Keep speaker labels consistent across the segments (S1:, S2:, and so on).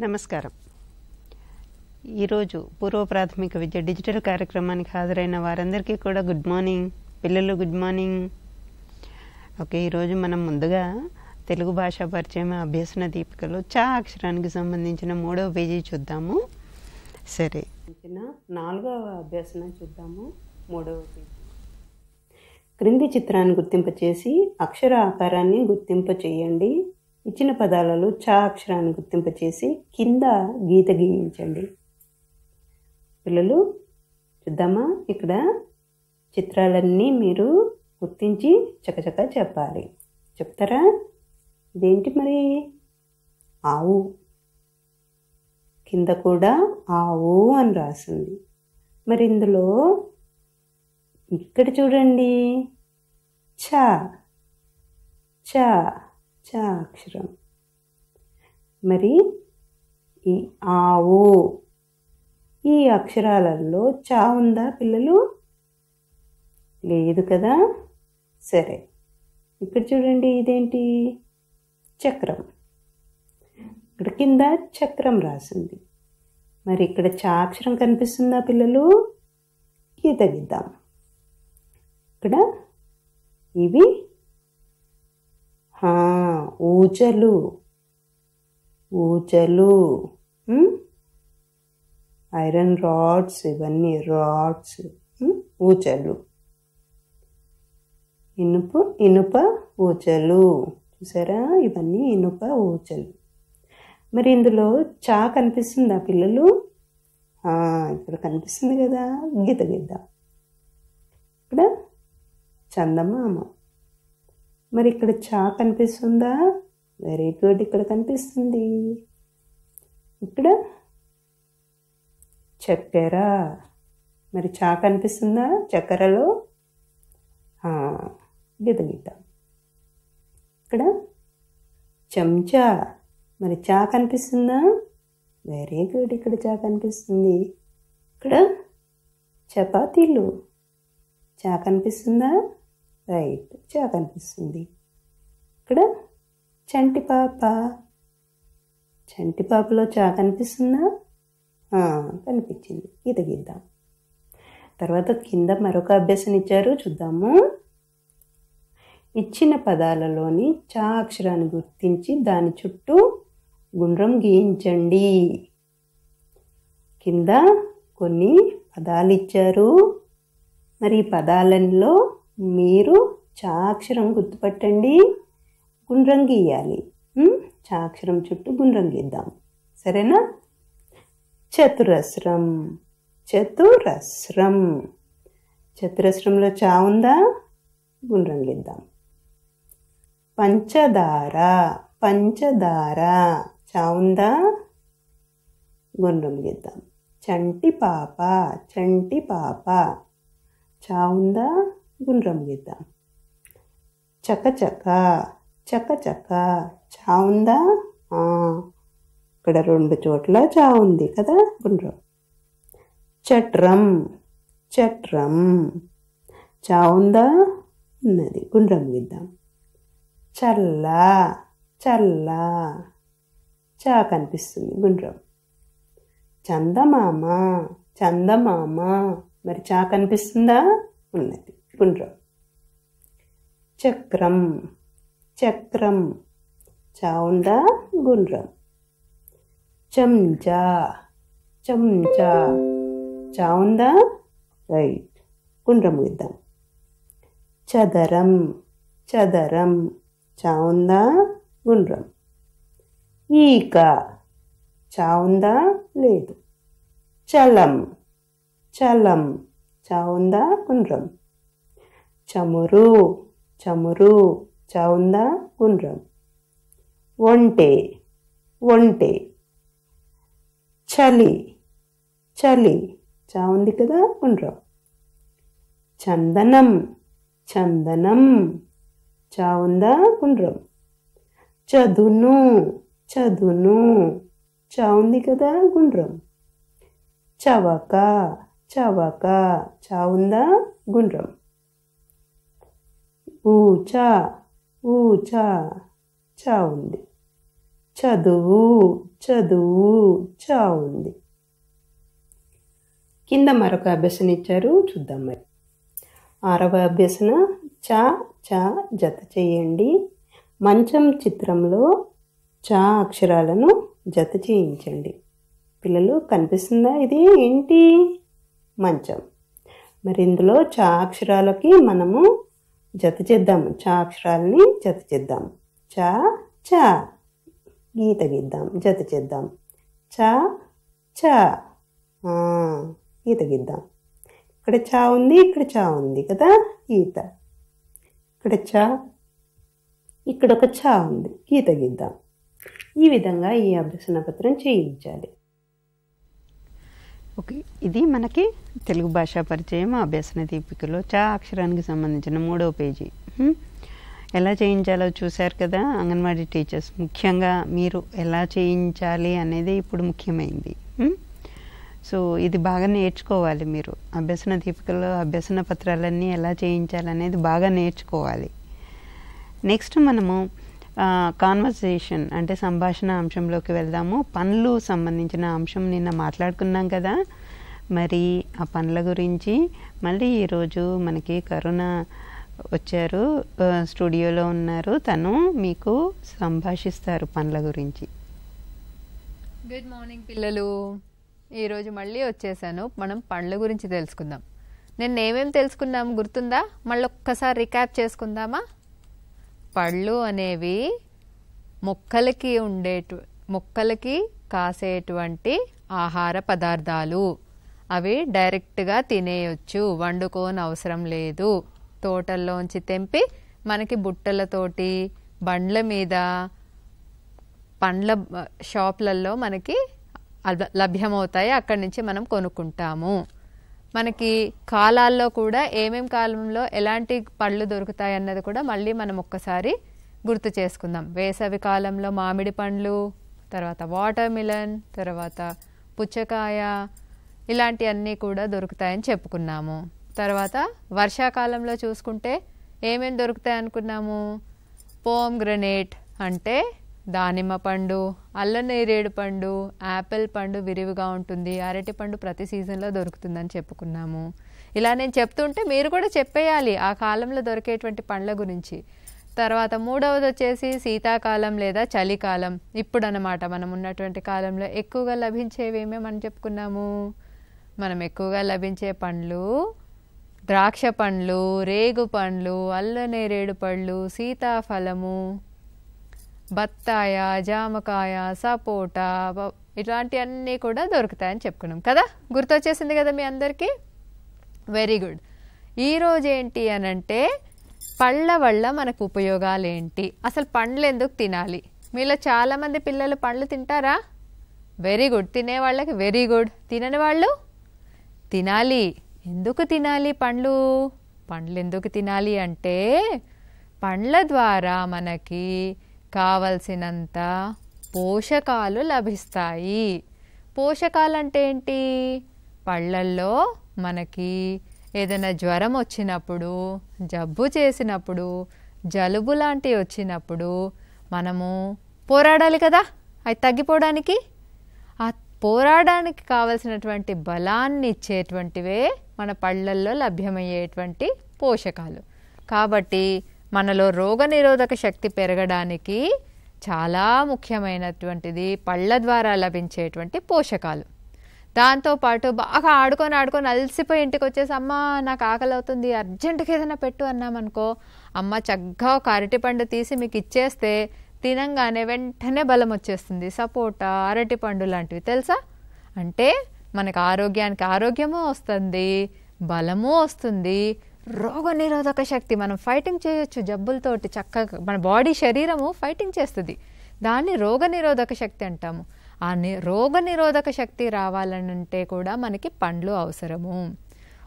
S1: నమస్కారం. ఈరోజు పూర్వ ప్రాథమిక విద్య డిజిటల్ కార్యక్రమానికి హాజరైన వారందరికీ కూడా గుడ్ మార్నింగ్. పిల్లలు గుడ్ మార్నింగ్. ఓకే ఈరోజు మనం ముందుగా తెలుగు భాషా పరిచయం అభ్యసన దీపికలో చా అక్షరానికి సంబంధించిన మూడవ పేజీ చూద్దాము. సరే. నాలుగవ అభ్యసన చూద్దాము మూడవ పేజీ. క్రింది చిత్రాన్ని గుర్తింపచేసి అక్షర ఆకారాన్ని గుర్తింప చేయండి ఇచ్చిన పదాలలో చా అక్షరాన్ని గుర్తింపచేసి కింద గీత గీయించండి. పిల్లలు చూద్దామా? ఇక్కడ చిత్రాలన్నీ మీరు గుర్తించి చకచక చెప్పాలి. చెప్తారా? ఇదేంటి మరి? ఆవు. కింద కూడా ఆవు అని రాసింది. మరి ఇందులో ఇక్కడ చూడండి. చ. చ. చ అక్షరం మరి ఈ ఆవు ఈ అక్షరాలలో చా ఉందా పిల్లలు? లేదు కదా? సరే ఇక్కడ చూడండి ఇదేంటి? చక్రం. ఇక్కడ కింద చక్రం రాసింది. మరి ఇక్కడ చా అక్షరం కనిపిస్తుందా పిల్లలు? గీత గీద్దాం. ఇక్కడ ఇవి ఊచలు. ఊచలు. ఐరన్ రాడ్స్ ఇవన్నీ రాడ్స్. ఊచలు. ఇనుపు ఇనుప ఊచలు. చూసారా? ఇవన్నీ ఇనుప ఊచలు. మరి ఇందులో చా కనిపిస్తుందా పిల్లలు? ఇక్కడ కనిపిస్తుంది కదా. గీత గీత. ఇక్కడ చందమామ. మరి ఇక్కడ చా కనిపిస్తుందా వెరీ గుడ్ ఇక్కడ కనిపిస్తుంది. ఇక్కడ చక్కెర. మరి చా కనిపిస్తుందా చక్కెరలో? గీత గీత ఇక్కడ చెంచా. మరి చా కనిపిస్తుందా వెరీ గుడ్ ఇక్కడ చా కనిపిస్తుంది ఇక్కడ చపాతీలు. చా కనిపిస్తుందా రైట్ చా కనిపిస్తుంది ఇక్కడ చంటి పాప. చంటి పాపలో చా కనిపిస్తుందా? కనిపించింది. గీత గీద్దాం. తర్వాత కింద మరొక అభ్యాసం ఇచ్చారు. చూద్దాము. ఇచ్చిన పదాలలోని చా అక్షరాన్ని గుర్తించి దాని చుట్టూ గుండ్రం గీయించండి. కింద కొన్ని పదాలు ఇచ్చారు. మరి ఈ పదాలలో మీరు చాక్షరం గుర్తుపట్టండి. గుండ్రం గీయాలి చాక్షరం చుట్టూ గుండ్రం గీద్దాం సరేనా? చతురస్రం చతురస్రం. చతురస్రంలో చా ఉందా? గుండ్రం గీద్దాం పంచదార పంచదార. చా ఉందా? గుండ్రం గీద్దాం చంటి పాప చంటి పాప. చా ఉందా? గుండ్రం గీద్దాం చకచక చకచక చా ఉందా? ఇక్కడ రెండు చోట్ల చా ఉంది కదా గుండ్రం. చట్రం చట్రం చా ఉందా? ఉన్నది. గుండ్రం గీద్దాం చల్ల చల్ల చా కనిపిస్తుంది గుండ్రం. చందమామ చందమామ మరి చా కనిపిస్తుందా? ఉన్నది. గుండ్రం చక్రం చక్రం చా ఉందా గుండ్రం. చెంచా చెంచా చా ఉందా రైట్. గుండ్రం ఇద్దాం చదరం చదరం చా ఉందా గుండ్రం. ఈక చా ఉందా లేదు. చలం చలం చా ఉందా గుండ్రం. చమురు చమురు చ ఉందా గుండ్రం. ఒంటే ఒంటే. చలి చలి చా ఉంది కదా గుండ్రం. చందనం చందనం చా ఉందా గుండ్రం. చదును చదును చా ఉంది కదా గుండ్రం. చవక చవక చా ఉందా గుండ్రం. ఊచ ఊచ చా ఉంది.
S2: చదువు చదువు చా ఉంది. కింద మరొక అభ్యసన ఇచ్చారు చూద్దాం మరి. ఆరవ అభ్యసన చ చ జత చేయండి. మంచం చిత్రంలో చ అక్షరాలను జత చేయించండి. పిల్లలు కనిపిస్తుందా ఇది? ఏంటి? మంచం. మరి ఇందులో చ అక్షరాలకి మనము జత చేద్దాము. చా అక్షరాలని జత చేద్దాం చా చా. గీత గీద్దాం. జత చేద్దాం. చా చా. గీత గీద్దాం. ఇక్కడ చా ఉంది ఇక్కడ చా ఉంది కదా గీత. ఇక్కడ చా ఇక్కడ ఒక చా ఉంది గీత గీద్దాం. ఈ విధంగా ఈ అభ్యసన పత్రం చేయించాలి. ఓకే. ఇది మనకి తెలుగు భాషా పరిచయం అభ్యసన దీపికలో చా అక్షరానికి సంబంధించిన మూడవ పేజీ. ఎలా చేయించాలో చూశారు కదా అంగన్వాడీ టీచర్స్. ముఖ్యంగా మీరు ఎలా చేయించాలి అనేది ఇప్పుడు ముఖ్యమైంది. సో ఇది బాగా నేర్చుకోవాలి మీరు. అభ్యసన దీపికలో అభ్యసన పత్రాలన్నీ ఎలా చేయించాలనేది బాగా నేర్చుకోవాలి. నెక్స్ట్ మనము కాన్వర్సేషన్ అంటే సంభాషణ అంశంలోకి వెళ్దాము. పనులు సంబంధించిన అంశం నిన్న మాట్లాడుకున్నాం కదా. మరి ఆ పనుల గురించి మళ్ళీ ఈరోజు మనకి కరుణ వచ్చారు. స్టూడియోలో ఉన్నారు. తను మీకు సంభాషిస్తారు పనుల గురించి.
S3: గుడ్ మార్నింగ్ పిల్లలు. ఈరోజు మళ్ళీ వచ్చేసాను. మనం పండ్ల గురించి తెలుసుకుందాం. నేను ఏమేమి తెలుసుకున్నాము గుర్తుందా? మళ్ళీ ఒక్కసారి రికాప్ చేసుకుందామా? పళ్ళు అనేవి మొక్కలకి ఉండేటు మొక్కలకి కాసేటువంటి ఆహార పదార్థాలు. అవి డైరెక్ట్గా తినేయొచ్చు. వండుకోని అవసరం లేదు. తోటల్లోంచి తెంపి మనకి బుట్టలతోటి బండ్ల మీద పండ్ల షాప్లలో మనకి అద- లభ్యమవుతాయి. అక్కడి నుంచి మనం కొనుక్కుంటాము. మనకి కాలాల్లో కూడా ఏమేం కాలంలో ఎలాంటి పళ్ళు దొరుకుతాయి అన్నది కూడా మళ్ళీ మనం ఒక్కసారి గుర్తు చేసుకుందాం. వేసవి కాలంలో మామిడి పండ్లు తర్వాత వాటర్ మిలన్ తర్వాత పుచ్చకాయ ఇలాంటివన్నీ కూడా దొరుకుతాయని చెప్పుకున్నాము. తర్వాత వర్షాకాలంలో చూసుకుంటే ఏమేమి దొరుకుతాయి అనుకున్నాము? పోమ్ గ్రనేట్ అంటే దానిమ్మ పండు అల్లనేరేడు పండు యాపిల్ పండు విరివిగా ఉంటుంది. అరటి పండు ప్రతి సీజన్లో దొరుకుతుందని చెప్పుకున్నాము. ఇలా నేను చెప్తుంటే మీరు కూడా చెప్పేయాలి ఆ కాలంలో దొరికేటువంటి పండ్ల గురించి. తర్వాత మూడవది వచ్చేసి శీతాకాలం లేదా చలికాలం. ఇప్పుడు అన్నమాట మనం ఉన్నటువంటి కాలంలో ఎక్కువగా లభించేవి ఏమేమి మనం చెప్పుకున్నాము? మనం ఎక్కువగా లభించే పండ్లు ద్రాక్ష పండ్లు రేగు పండ్లు అల్లనేరేడు పళ్ళు సీతాఫలము బత్తాయ జామకాయ సపోటా ఇలాంటివన్నీ కూడా దొరుకుతాయని చెప్పుకున్నాం కదా? గుర్తొచ్చేసింది కదా మీ అందరికీ? వెరీ గుడ్ ఈరోజు ఏంటి అని అంటే పళ్ళ వల్ల మనకు ఉపయోగాలు ఏంటి అసలు పండ్లు ఎందుకు తినాలి? మీలో చాలామంది పిల్లలు పండ్లు తింటారా? వెరీ గుడ్ తినే వాళ్ళకి వెరీ గుడ్ తినని వాళ్ళు? తినాలి. ఎందుకు తినాలి పండ్లు? పండ్లు ఎందుకు తినాలి అంటే పండ్ల ద్వారా మనకి కావలసినంత పోషకాలు లభిస్తాయి. పోషకాలు అంటే ఏంటి? పళ్ళల్లో మనకి ఏదైనా జ్వరం వచ్చినప్పుడు జబ్బు చేసినప్పుడు జలుబు లాంటివి వచ్చినప్పుడు మనము పోరాడాలి కదా? అది తగ్గిపోవడానికి? ఆ పోరాడానికి కావలసినటువంటి బలాన్ని ఇచ్చేటువంటివే మన పళ్ళల్లో లభ్యమయ్యేటువంటి పోషకాలు. కాబట్టి మనలో రోగనిరోధక శక్తి పెరగడానికి చాలా ముఖ్యమైనటువంటిది పళ్ళ ద్వారా లభించేటువంటి పోషకాలు. దాంతోపాటు బాగా ఆడుకొని ఆడుకొని అలసిపోయి ఇంటికి వచ్చేసి అమ్మ నాకు ఆకలి అవుతుంది అర్జెంటుగా ఏదైనా పెట్టు అన్నామనుకో అమ్మ చక్కగా ఒక అరటిపండు తీసి మీకు ఇచ్చేస్తే తినంగానే వెంటనే బలం వచ్చేస్తుంది. సపోటా అరటిపండు లాంటివి తెలుసా? అంటే మనకు ఆరోగ్యానికి ఆరోగ్యము వస్తుంది బలము వస్తుంది రోగ నిరోధక శక్తి మనం ఫైటింగ్ చేయొచ్చు జబ్బులతోటి చక్కగా. మన బాడీ శరీరము ఫైటింగ్ చేస్తుంది. దాన్ని రోగ నిరోధక శక్తి అంటాము. ఆ ని రోగ నిరోధక శక్తి రావాలనంటే కూడా మనకి పండ్లు అవసరము.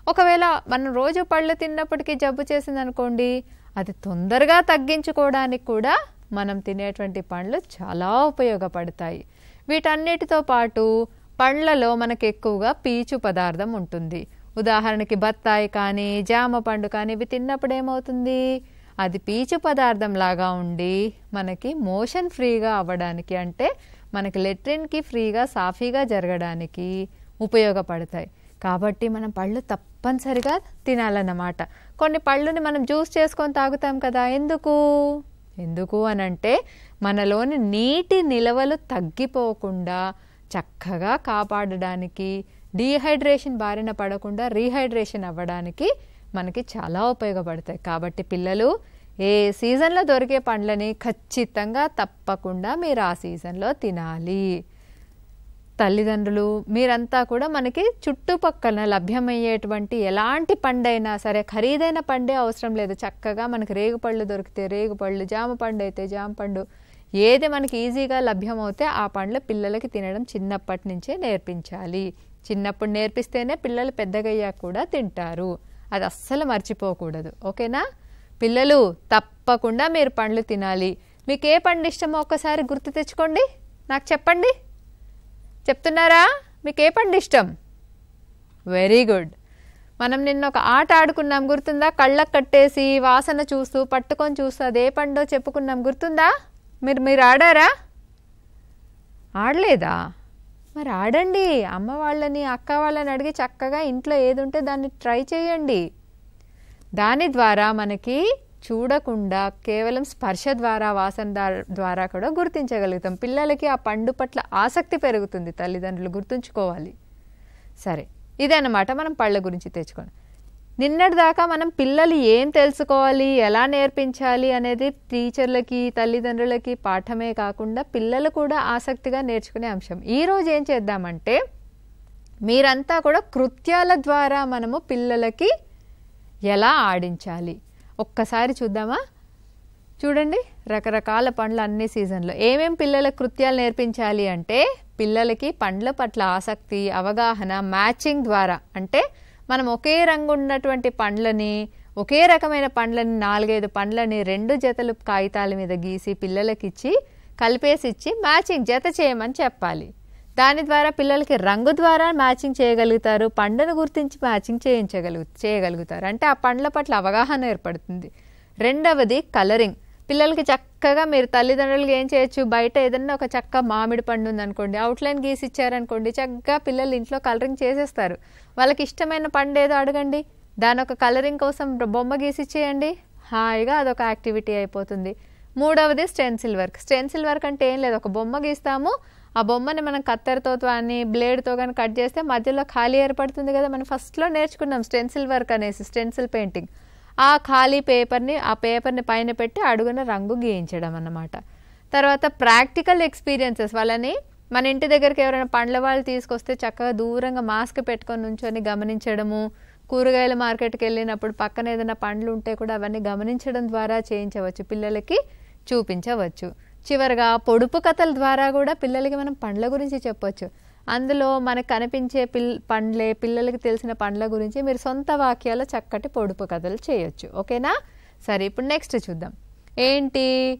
S3: ఒకవేళ మనం రోజు పళ్ళు తిన్నప్పటికీ జబ్బు చేసింది అనుకోండి అది తొందరగా తగ్గించుకోవడానికి కూడా మనం తినేటువంటి పండ్లు చాలా ఉపయోగపడతాయి. వీటన్నిటితో పాటు పండ్లలో మనకు ఎక్కువగా పీచు పదార్థం ఉంటుంది. ఉదాహరణకి బత్తాయి కానీ జామ పండు కానీ ఇవి తిన్నప్పుడు ఏమవుతుంది? అది పీచు పదార్థం లాగా ఉండి మనకి మోషన్ ఫ్రీగా అవ్వడానికి అంటే మనకి లెట్రిన్కి ఫ్రీగా సాఫీగా జరగడానికి ఉపయోగపడతాయి. కాబట్టి మనం పళ్ళు తప్పనిసరిగా తినాలన్నమాట. కొన్ని పళ్ళుని మనం జ్యూస్ చేసుకొని తాగుతాం కదా ఎందుకు? ఎందుకు అని అంటే మనలోని నీటి నిలవలు తగ్గిపోకుండా చక్కగా కాపాడడానికి డీహైడ్రేషన్ బారిన పడకుండా రీహైడ్రేషన్ అవ్వడానికి మనకి చాలా ఉపయోగపడతాయి. కాబట్టి పిల్లలు ఏ సీజన్లో దొరికే పండ్లని ఖచ్చితంగా తప్పకుండా మీరు ఆ సీజన్లో తినాలి. తల్లిదండ్రులు మీరంతా కూడా మనకి చుట్టుపక్కల లభ్యమయ్యేటువంటి ఎలాంటి పండైనా సరే ఖరీదైన పండే అవసరం లేదు. చక్కగా మనకి రేగుపళ్ళు దొరికితే రేగుపళ్ళు జామ పండు అయితే జామ పండు ఏది మనకి ఈజీగా లభ్యమవుతే ఆ పండ్లు పిల్లలకి తినడం చిన్నప్పటి నుంచే నేర్పించాలి. చిన్నప్పుడు నేర్పిస్తేనే పిల్లలు పెద్దగయ్యాక కూడా తింటారు. అది అస్సలు మర్చిపోకూడదు. ఓకేనా? పిల్లలు తప్పకుండా మీరు పండ్లు తినాలి. మీకు ఏ పండు ఇష్టమో ఒక్కసారి గుర్తు తెచ్చుకోండి. నాకు చెప్పండి. చెప్తున్నారా? మీకు ఏ పండు ఇష్టం? Very good. మనం నిన్న ఒక ఆట ఆడుకున్నాం. గుర్తుందా? కళ్ళకు కట్టేసి వాసన చూస్తూ పట్టుకొని చూస్తూ అదే పండో చెప్పుకున్నాం. గుర్తుందా? మీరు మీరు ఆడారా? ఆడలేదా? మరి ఆడండి. అమ్మ వాళ్ళని అక్క వాళ్ళని అడిగి చక్కగా ఇంట్లో ఏది ఉంటే దాన్ని ట్రై చేయండి. దాని ద్వారా మనకి చూడకుండా కేవలం స్పర్శ ద్వారా వాసన దా- ద్వారా కూడా గుర్తించగలుగుతాం. పిల్లలకి ఆ పండు పట్ల ఆసక్తి పెరుగుతుంది తల్లిదండ్రులు గుర్తుంచుకోవాలి. సరే ఇదన్నమాట మనం పళ్ళ గురించి తెచ్చుకోండి నిన్నటిదాకా మనం పిల్లలు ఏం తెలుసుకోవాలి ఎలా నేర్పించాలి అనేది టీచర్లకి తల్లిదండ్రులకి పాఠమే కాకుండా పిల్లలు కూడా ఆసక్తిగా నేర్చుకునే అంశం. ఈరోజు ఏం చేద్దామంటే మీరంతా కూడా కృత్యాల ద్వారా మనము పిల్లలకి ఎలా ఆడించాలి? ఒక్కసారి చూద్దామా? చూడండి రకరకాల పండ్లు అన్ని సీజన్లో. ఏమేం పిల్లల కృత్యాలు నేర్పించాలి అంటే పిల్లలకి పండ్ల పట్ల ఆసక్తి అవగాహన మ్యాచింగ్ ద్వారా. అంటే మనం ఒకే రంగు ఉన్నటువంటి పండ్లని ఒకే రకమైన పండ్లని నాలుగైదు పండ్లని రెండు జతలు కాగితాల మీద గీసి పిల్లలకి ఇచ్చి కలిపేసి ఇచ్చి మ్యాచింగ్ జత చేయమని చెప్పాలి. దాని ద్వారా పిల్లలకి రంగు ద్వారా మ్యాచింగ్ చేయగలుగుతారు పండును గుర్తించి మ్యాచింగ్ చేయించగలుగు చేయగలుగుతారు. అంటే ఆ పండ్ల పట్ల అవగాహన ఏర్పడుతుంది. రెండవది కలరింగ్. పిల్లలకి చక్క చక్కగా మీరు తల్లిదండ్రులు ఏం చేయొచ్చు? బయట ఏదన్నా ఒక చక్క మామిడి పండు ఉందనుకోండి అవుట్లైన్ గీసి ఇచ్చారనుకోండి చక్కగా పిల్లలు ఇంట్లో కలరింగ్ చేసేస్తారు. వాళ్ళకి ఇష్టమైన పండు ఏదో అడగండి. దాని ఒక కలరింగ్ కోసం బొమ్మ గీసి ఇచ్చేయండి. హాయిగా అదొక యాక్టివిటీ అయిపోతుంది. మూడవది స్టెన్సిల్ వర్క్ స్టెన్సిల్ వర్క్ అంటే ఏం లేదు. ఒక బొమ్మ గీస్తాము. ఆ బొమ్మని మనం కత్తెరతో కానీ బ్లేడ్తో కానీ కట్ చేస్తే మధ్యలో ఖాళీ ఏర్పడుతుంది కదా. మనం ఫస్ట్లో నేర్చుకున్నాం స్టెన్సిల్ వర్క్ అనేసి స్టెన్సిల్ పెయింటింగ్ ఆ ఖాళీ పేపర్ని ఆ పేపర్ని పైన పెట్టి అడుగున రంగు గీయించడం అన్నమాట. తర్వాత ప్రాక్టికల్ ఎక్స్పీరియన్సెస్ వాళ్ళని మన ఇంటి దగ్గరికి ఎవరైనా పండ్ల వాళ్ళు తీసుకొస్తే చక్కగా దూరంగా మాస్క్ పెట్టుకొని నుంచొని గమనించడము కూరగాయల మార్కెట్కి వెళ్ళినప్పుడు పక్కన ఏదైనా పండ్లు ఉంటే కూడా అవన్నీ గమనించడం ద్వారా చేయించవచ్చు పిల్లలకి చూపించవచ్చు. చివరగా పొడుపు కథల ద్వారా కూడా పిల్లలకి మనం పండ్ల గురించి చెప్పొచ్చు. అందులో మనకు కనిపించే పిల్ పండ్లే పిల్లలకి తెలిసిన పండ్ల గురించి మీరు సొంత వాక్యాల చక్కటి పొడుపు కథలు చేయొచ్చు. ఓకేనా? సరే ఇప్పుడు నెక్స్ట్ చూద్దాం. ఏంటి?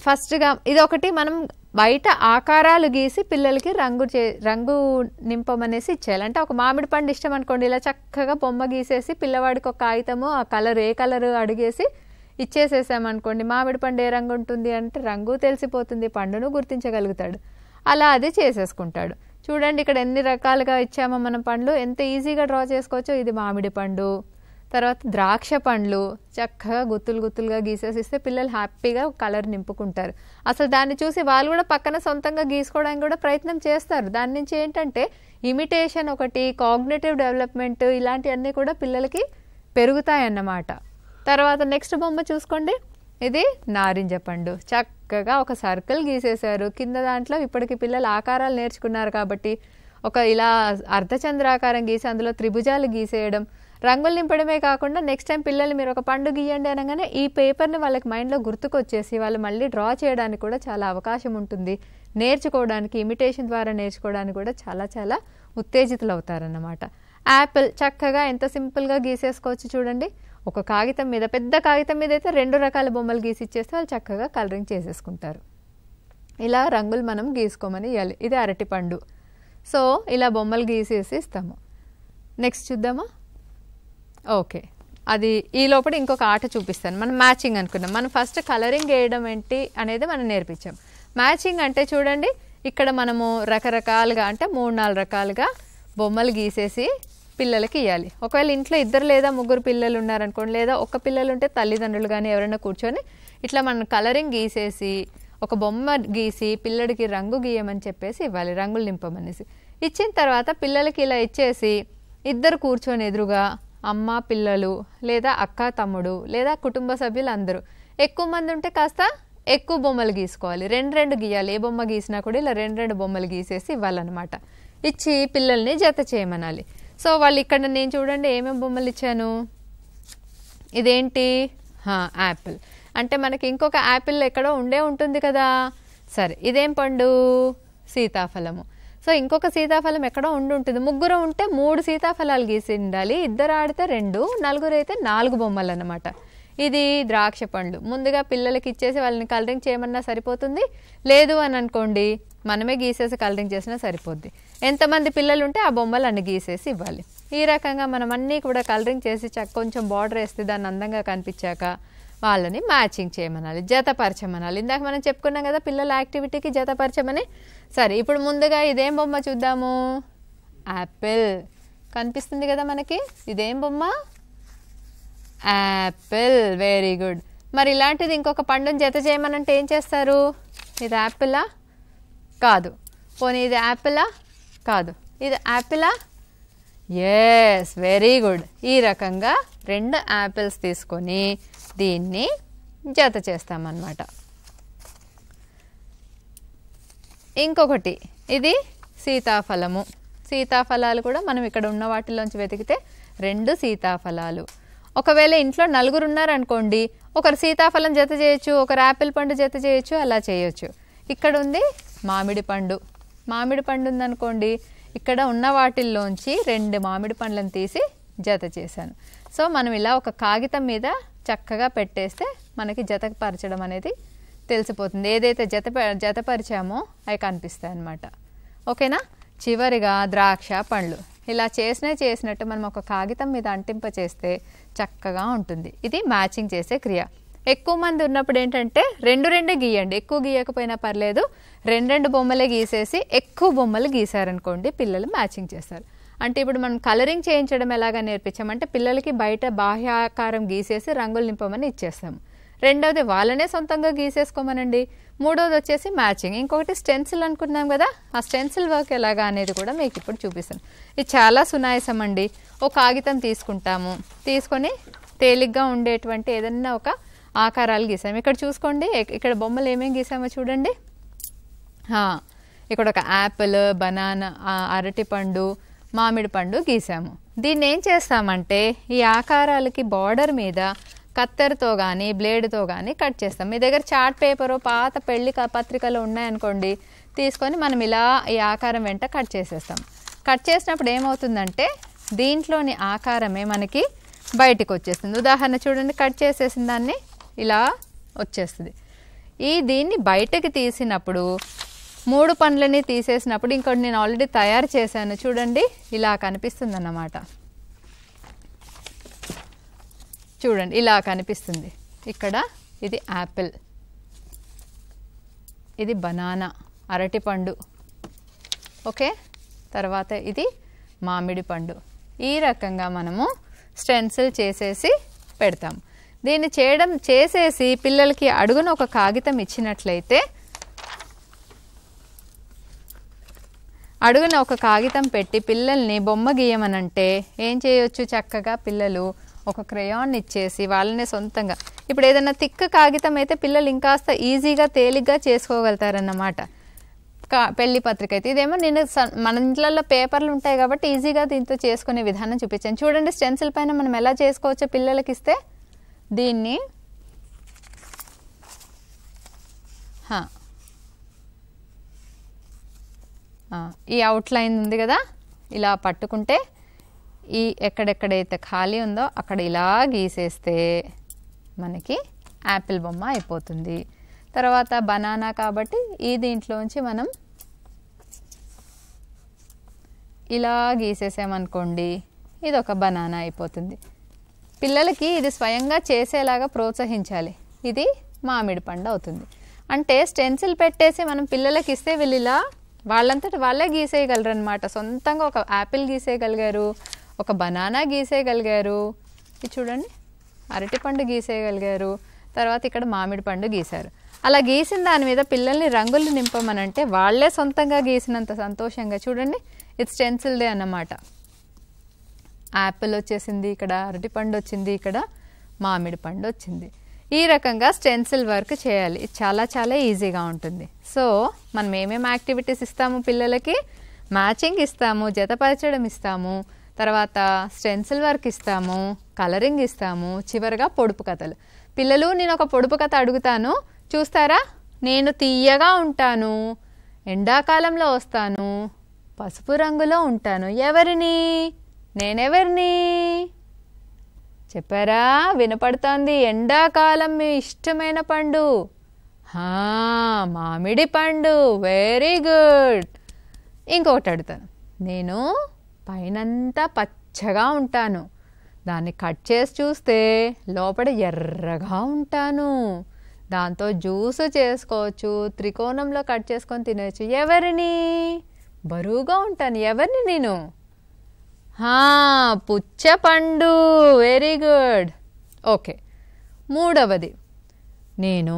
S3: ఫస్ట్గా ఇదొకటి మనం బయట ఆకారాలు గీసి పిల్లలకి రంగు చే రంగు నింపమనేసి ఇచ్చేయాలి. అంటే ఒక మామిడి పండు ఇష్టం అనుకోండి ఇలా చక్కగా బొమ్మ గీసేసి పిల్లవాడికి ఒక కాగితము ఆ కలర్ ఏ కలర్ అడిగేసి ఇచ్చేసేసామనుకోండి మామిడి పండు ఏ రంగు ఉంటుంది అంటే రంగు తెలిసిపోతుంది పండును గుర్తించగలుగుతాడు. అలా అది చేసేసుకుంటాడు. చూడండి ఇక్కడ ఎన్ని రకాలుగా ఇచ్చామో మన పండ్లు. ఎంత ఈజీగా డ్రా చేసుకోవచ్చో ఇది మామిడి పండు తర్వాత ద్రాక్ష పండ్లు. చక్కగా గుత్తులు గుత్తులుగా గీసేసి ఇస్తే పిల్లలు హ్యాపీగా కలర్ నింపుకుంటారు. అసలు దాన్ని చూసి వాళ్ళు కూడా పక్కన సొంతంగా గీసుకోవడానికి కూడా ప్రయత్నం చేస్తారు. దాని నుంచి ఏంటంటే ఇమిటేషన్ ఒకటి కాగ్నేటివ్ డెవలప్మెంట్ ఇలాంటివన్నీ కూడా పిల్లలకి పెరుగుతాయన్నమాట. తర్వాత నెక్స్ట్ బొమ్మ చూసుకోండి. ఇది నారింజ పండు. చక్క చక్కగా ఒక సర్కిల్ గీసేశారు. కింద దాంట్లో ఇప్పటికి పిల్లలు ఆకారాలు నేర్చుకున్నారు కాబట్టి ఒక ఇలా అర్ధచంద్రాకారం గీసి అందులో త్రిభుజాలు గీసేయడం రంగులు నింపడమే కాకుండా నెక్స్ట్ టైం పిల్లలు మీరు ఒక పండు గీయండి అనగానే ఈ పేపర్ని వాళ్ళకి మైండ్లో గుర్తుకొచ్చేసి వాళ్ళు మళ్ళీ డ్రా చేయడానికి కూడా చాలా అవకాశం ఉంటుంది. నేర్చుకోవడానికి ఇమిటేషన్ ద్వారా నేర్చుకోవడానికి కూడా చాలా చాలా ఉత్తేజితులు అవుతారన్నమాట యాపిల్ చక్కగా ఎంత సింపుల్గా గీసేసుకోవచ్చు చూడండి. ఒక కాగితం మీద పెద్ద కాగితం మీద అయితే రెండు రకాల బొమ్మలు గీసి ఇచ్చేస్తే వాళ్ళు చక్కగా కలరింగ్ చేసేసుకుంటారు. ఇలా రంగులు మనం గీసుకోమని ఇవ్వాలి ఇది అరటిపండు సో ఇలా బొమ్మలు గీసేసి ఇస్తాము. నెక్స్ట్ చూద్దామా? ఓకే అది ఈ లోపల ఇంకొక ఆట చూపిస్తాను. మనం మ్యాచింగ్ అనుకున్నాం. మనం ఫస్ట్ కలరింగ్ వేయడం ఏంటి అనేది మనం నేర్పించాం. మ్యాచింగ్ అంటే చూడండి ఇక్కడ మనము రకరకాలుగా అంటే మూడు నాలుగు రకాలుగా బొమ్మలు గీసేసి పిల్లలకి ఇవ్వాలి ఒకవేళ ఇంట్లో ఇద్దరు లేదా ముగ్గురు పిల్లలు ఉన్నారనుకోండి లేదా ఒక పిల్లలు ఉంటే తల్లిదండ్రులు కానీ ఎవరైనా కూర్చొని ఇట్లా మనం కలరింగ్ గీసేసి ఒక బొమ్మ గీసి పిల్లడికి రంగు గీయమని చెప్పేసి ఇవ్వాలి రంగులు నింపమనేసి. ఇచ్చిన తర్వాత పిల్లలకి ఇలా ఇచ్చేసి ఇద్దరు కూర్చొని ఎదురుగా అమ్మ పిల్లలు లేదా అక్క తమ్ముడు లేదా కుటుంబ సభ్యులు అందరూ ఎక్కువ మంది ఉంటే కాస్త ఎక్కువ బొమ్మలు గీసుకోవాలి. రెండు రెండు గీయాలి. ఏ బొమ్మ గీసినా కూడా ఇలా రెండు రెండు బొమ్మలు గీసేసి ఇవ్వాలన్నమాట. ఇచ్చి పిల్లల్ని జత చేయమనాలి. సో వాళ్ళు ఇక్కడ నేను చూడండి ఏమేమి బొమ్మలు ఇచ్చాను? ఇదేంటి? యాపిల్. అంటే మనకి ఇంకొక యాపిల్ ఎక్కడో ఉండే ఉంటుంది కదా. సరే ఇదేం పండు? సీతాఫలము. సో ఇంకొక సీతాఫలం ఎక్కడో ఉండి ఉంటుంది. ముగ్గురు ఉంటే మూడు సీతాఫలాలు గీసి ఉండాలి ఇద్దరు ఆడితే రెండు నలుగురు అయితే నాలుగు బొమ్మలు అన్నమాట ఇది ద్రాక్ష పండు. ముందుగా పిల్లలకి ఇచ్చేసి వాళ్ళని కలరింగ్ చేయమన్నా సరిపోతుంది? లేదు అని అనుకోండి మనమే గీసేసి కలరింగ్ చేసినా సరిపోద్ది. ఎంతమంది పిల్లలు ఉంటే ఆ బొమ్మలు అన్ని గీసేసి ఇవ్వాలి. ఈ రకంగా మనం అన్నీ కూడా కలరింగ్ చేసి చక్క కొంచెం బార్డర్ వేస్తే దాన్ని అందంగా కనిపించాక వాళ్ళని మ్యాచింగ్ చేయమనాలి జతపరచమనాలి. ఇందాక మనం చెప్పుకున్నాం కదా పిల్లల యాక్టివిటీకి జతపరచమని. సరే ఇప్పుడు ముందుగా ఇదేం బొమ్మ చూద్దాము? యాపిల్. కనిపిస్తుంది కదా మనకి? ఇదేం బొమ్మ? యాపిల్. Very good. మరి ఇలాంటిది ఇంకొక పండుని జత చేయమనంటే ఏం చేస్తారు? ఇది యాపిలా? కాదు. పోనీ ఇది యాపిలా? కాదు. ఇది యాపిలా ఎస్ వెరీ గుడ్ ఈ రకంగా రెండు యాపిల్స్ తీసుకొని దీన్ని జత చేస్తామన్నమాట. ఇంకొకటి ఇది సీతాఫలము. సీతాఫలాలు కూడా మనం ఇక్కడ ఉన్న వాటిలోంచి వెతికితే రెండు సీతాఫలాలు. ఒకవేళ ఇంట్లో నలుగురు ఉన్నారనుకోండి ఒకరు సీతాఫలం జత చేయొచ్చు ఒకరు యాపిల్ పండు జత చేయొచ్చు అలా చేయొచ్చు. ఇక్కడ ఉంది మామిడి పండు. మామిడి పండు ఉందనుకోండి ఇక్కడ ఉన్న వాటిల్లోంచి రెండు మామిడి పండ్లను తీసి జత చేశాను. సో మనం ఇలా ఒక కాగితం మీద చక్కగా పెట్టేస్తే మనకి జతపరచడం అనేది తెలిసిపోతుంది. ఏదైతే జత జతపరిచామో అవి కనిపిస్తాయి అన్నమాట. ఓకేనా? చివరిగా ద్రాక్ష పండ్లు. ఇలా చేసినే చేసినట్టు మనం ఒక కాగితం మీద అంటింప చేస్తే చక్కగా ఉంటుంది. ఇది మ్యాచింగ్ చేసే క్రియ. ఎక్కువ మంది ఉన్నప్పుడు ఏంటంటే రెండు రెండే గీయండి. ఎక్కువ గీయకపోయినా పర్లేదు. రెండు రెండు బొమ్మలే గీసేసి ఎక్కువ బొమ్మలు గీసారనుకోండి పిల్లలు మ్యాచింగ్ చేస్తారు. అంటే ఇప్పుడు మనం కలరింగ్ చేయించడం ఎలాగా నేర్పించామంటే పిల్లలకి బయట బాహ్యాకారం గీసేసి రంగులు నింపమని ఇచ్చేస్తాం. రెండవది వాళ్ళనే సొంతంగా గీసేసుకోమనండి. మూడవది వచ్చేసి మ్యాచింగ్. ఇంకొకటి స్టెన్సిల్ అనుకున్నాం కదా ఆ స్టెన్సిల్ వర్క్ ఎలాగా అనేది కూడా మీకు ఇప్పుడు చూపిస్తాను. ఇది చాలా సునాయసం అండి ఒక కాగితం తీసుకుంటాము. తీసుకొని తేలిగ్గా ఉండేటువంటి ఏదన్నా ఒక ఆకారాలు గీసాము ఇక్కడ చూసుకోండి ఇక్కడ బొమ్మలు ఏమేమి గీసామో చూడండి. ఇక్కడ ఒక యాపిల్ బనానా అరటిపండు మామిడి పండు గీసాము. దీన్ని ఏం చేస్తామంటే ఈ ఆకారాలకి బార్డర్ మీద కత్తెరతో కానీ బ్లేడ్తో కానీ కట్ చేస్తాం. మీ దగ్గర చార్ట్ పేపరు పాత పెళ్ళి పత్రికలు ఉన్నాయనుకోండి తీసుకొని మనం ఇలా ఈ ఆకారం వెంట కట్ చేసేస్తాం. కట్ చేసినప్పుడు ఏమవుతుందంటే దీంట్లోని ఆకారమే మనకి బయటికి వచ్చేస్తుంది ఉదాహరణ చూడండి కట్ చేసేసిన దాన్ని ఇలా వచ్చేస్తుంది. ఈ దీన్ని బయటకి తీసినప్పుడు మూడు పండ్లని తీసేసినప్పుడు ఇంకోటి నేను ఆల్రెడీ తయారు చేశాను. చూడండి ఇలా కనిపిస్తుంది అన్నమాట చూడండి ఇలా కనిపిస్తుంది. ఇక్కడ ఇది యాపిల్ ఇది బనానా అరటిపండు ఓకే? తర్వాత ఇది మామిడి పండు. ఈ రకంగా మనము స్టెన్సిల్ చేసేసి పెడతాము దీన్ని చేయడం చేసేసి పిల్లలకి అడుగున ఒక కాగితం ఇచ్చినట్లయితే అడుగున ఒక కాగితం పెట్టి పిల్లల్ని బొమ్మ గీయమనంటే ఏం చేయొచ్చు చక్కగా పిల్లలు ఒక క్రయాన్ ఇచ్చేసి వాళ్ళనే సొంతంగా. ఇప్పుడు ఏదైనా తిక్క కాగితం అయితే పిల్లలు ఇంకాస్త ఈజీగా తేలిగ్గా చేసుకోగలుగుతారన్నమాట. కా పెళ్ళి పత్రిక అయితే ఇదేమో నేను మన ఇంట్లలో పేపర్లు ఉంటాయి కాబట్టి ఈజీగా దీంతో చేసుకునే విధానం చూపించాను. చూడండి స్టెన్సిల్ పైన మనం ఎలా చేసుకోవచ్చో పిల్లలకి ఇస్తే దీన్ని ఈ అవుట్లైన్ ఉంది కదా? ఇలా పట్టుకుంటే ఈ ఎక్కడెక్కడైతే ఖాళీ ఉందో అక్కడ ఇలా గీసేస్తే మనకి యాపిల్ బొమ్మ అయిపోతుంది. తర్వాత బనానా కాబట్టి ఈ దీంట్లోంచి మనం ఇలా గీసేసామనుకోండి ఇది ఒక బనానా అయిపోతుంది. పిల్లలకి ఇది స్వయంగా చేసేలాగా ప్రోత్సహించాలి. ఇది మామిడి పండు అవుతుంది. అంటే స్టెన్సిల్ పెట్టేసి మనం పిల్లలకి ఇస్తే వీళ్ళు ఇలా వాళ్ళంతట వాళ్ళే గీసేయగలరు అనమాట సొంతంగా ఒక యాపిల్ గీసేయగలిగారు ఒక బనానా గీసేయగలిగారు ఇది చూడండి. అరటిపండు గీసేయగలిగారు తర్వాత ఇక్కడ మామిడి పండు గీశారు. అలా గీసిన దాని మీద పిల్లల్ని రంగులు నింపమనంటే వాళ్ళే సొంతంగా గీసినంత సంతోషంగా చూడండి. ఇది స్టెన్సిల్దే అన్నమాట. యాపిల్ వచ్చేసింది ఇక్కడ అరటిపండు వచ్చింది ఇక్కడ మామిడి పండు వచ్చింది. ఈ రకంగా స్టెన్సిల్ వర్క్ చేయాలి. చాలా చాలా ఈజీగా ఉంటుంది. సో మనం ఏమేమి యాక్టివిటీస్ ఇస్తాము పిల్లలకి? మ్యాచింగ్ ఇస్తాము జతపరచడం ఇస్తాము తర్వాత స్టెన్సిల్ వర్క్ ఇస్తాము కలరింగ్ ఇస్తాము చివరిగా పొడుపు కథలు. పిల్లలు నేను ఒక పొడుపు కథ అడుగుతాను. చూస్తారా? నేను తీయగా ఉంటాను ఎండాకాలంలో వస్తాను పసుపు రంగులో ఉంటాను. ఎవరిని? నేనెవరిని? చెప్పారా? వినపడుతోంది ఎండాకాలం మీ ఇష్టమైన పండు. మామిడి పండు. వెరీ గుడ్ ఇంకొకటి అడుగుతాను. నేను పైనంతా పచ్చగా ఉంటాను. దాన్ని కట్ చేసి చూస్తే లోపల ఎర్రగా ఉంటాను. దాంతో జ్యూస్ చేసుకోవచ్చు. త్రికోణంలో కట్ చేసుకొని తినవచ్చు ఎవరిని? బరువుగా ఉంటాను. ఎవరిని నేను? పుచ్చపండు. వెరీ గుడ్ ఓకే మూడవది. నేను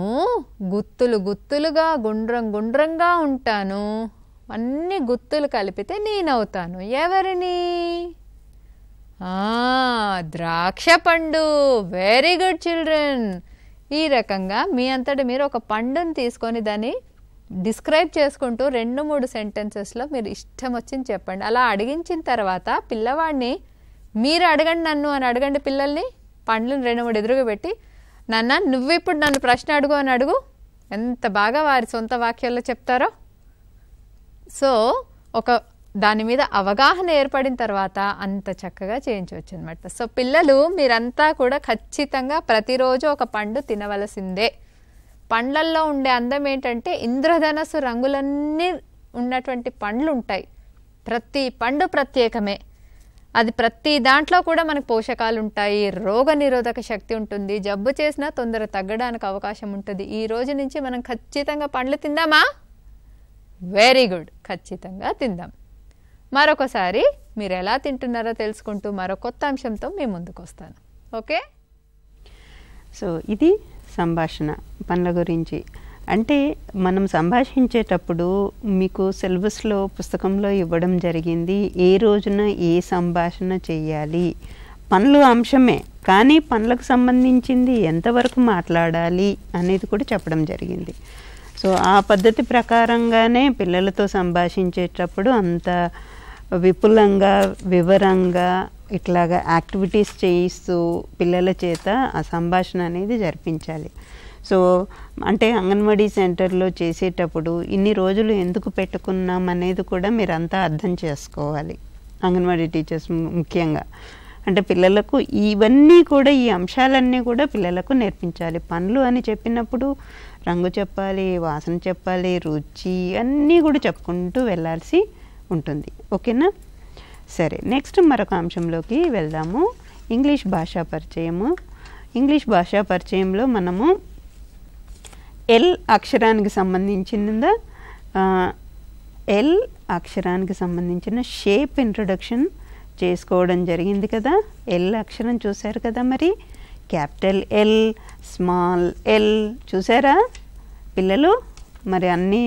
S3: గుత్తులు గుత్తులుగా గుండ్రం గుండ్రంగా ఉంటాను. అన్ని గుత్తులు కలిపితే నేనవుతాను. ఎవరిని? ద్రాక్ష పండు వెరీ గుడ్ చిల్డ్రన్ ఈ రకంగా మీ అంతటి మీరు ఒక పండుని తీసుకొని దాన్ని డిస్క్రైబ్ చేసుకుంటూ రెండు మూడు సెంటెన్సెస్లో మీరు ఇష్టం వచ్చింది చెప్పండి. అలా అడిగించిన తర్వాత పిల్లవాడిని మీరు అడగండి నన్ను అని అడగండి పిల్లల్ని పండ్లను రెండు మూడు ఎదురుగా పెట్టి నాన్న నువ్వు ఇప్పుడు నన్ను ప్రశ్న అడుగు అని అడుగు. ఎంత బాగా వారి సొంత వాక్యాల్లో చెప్తారో? సో ఒక దాని మీద అవగాహన ఏర్పడిన తర్వాత అంత చక్కగా చేయించవచ్చు అనమాట సో పిల్లలు మీరంతా కూడా ఖచ్చితంగా ప్రతిరోజు ఒక పండు తినవలసిందే. పండ్లల్లో ఉండే అందం ఏంటంటే ఇంద్రధనస్సు రంగులన్నీ ఉన్నటువంటి పండ్లు ఉంటాయి ప్రతి పండు ప్రత్యేకమే. అది ప్రతి దాంట్లో కూడా మనకు పోషకాలు ఉంటాయి రోగ నిరోధక శక్తి ఉంటుంది. జబ్బు చేసినా తొందర తగ్గడానికి అవకాశం ఉంటుంది. ఈ రోజు నుంచి మనం ఖచ్చితంగా పండ్లు తిందామా? వెరీ గుడ్ ఖచ్చితంగా తిందాం. మరొకసారి మీరు ఎలా తింటున్నారో తెలుసుకుంటూ మరో కొత్త అంశంతో మీ ముందుకు వస్తాను ఓకే
S2: సో ఇది సంభాషణ పనుల గురించి. అంటే మనం సంభాషించేటప్పుడు మీకు సిలబస్లో పుస్తకంలో ఇవ్వడం జరిగింది. ఏ రోజున ఏ సంభాషణ చేయాలి పనులు అంశమే. కానీ పనులకు సంబంధించింది ఎంతవరకు మాట్లాడాలి అనేది కూడా చెప్పడం జరిగింది. సో ఆ పద్ధతి ప్రకారంగానే పిల్లలతో సంభాషించేటప్పుడు అంత విపులంగా వివరంగా ఇట్లాగా యాక్టివిటీస్ చేయిస్తూ పిల్లల చేత ఆ సంభాషణ అనేది జరిపించాలి. సో అంటే అంగన్వాడీ సెంటర్లో చేసేటప్పుడు ఇన్ని రోజులు ఎందుకు పెట్టుకున్నాం అనేది కూడా మీరంతా అర్థం చేసుకోవాలి. అంగన్వాడీ టీచర్స్ ముఖ్యంగా. అంటే పిల్లలకు ఇవన్నీ కూడా ఈ అంశాలన్నీ కూడా పిల్లలకు నేర్పించాలి. పనులు అని చెప్పినప్పుడు రంగు చెప్పాలి వాసన చెప్పాలి రుచి అన్నీ కూడా చెప్పుకుంటూ వెళ్ళాల్సి ఉంటుంది. ఓకేనా? సరే నెక్స్ట్ మరొక అంశంలోకి వెళ్దాము. ఇంగ్లీష్ భాషా పరిచయము. ఇంగ్లీష్ భాషా పరిచయంలో మనము ఎల్ అక్షరానికి సంబంధించిందా ఎల్ అక్షరానికి సంబంధించిన షేప్ ఇంట్రొడక్షన్ చేసుకోవడం జరిగింది కదా. ఎల్ అక్షరం చూశారు కదా మరి? క్యాపిటల్ ఎల్ స్మాల్ ఎల్ చూసారా పిల్లలు? మరి అన్నీ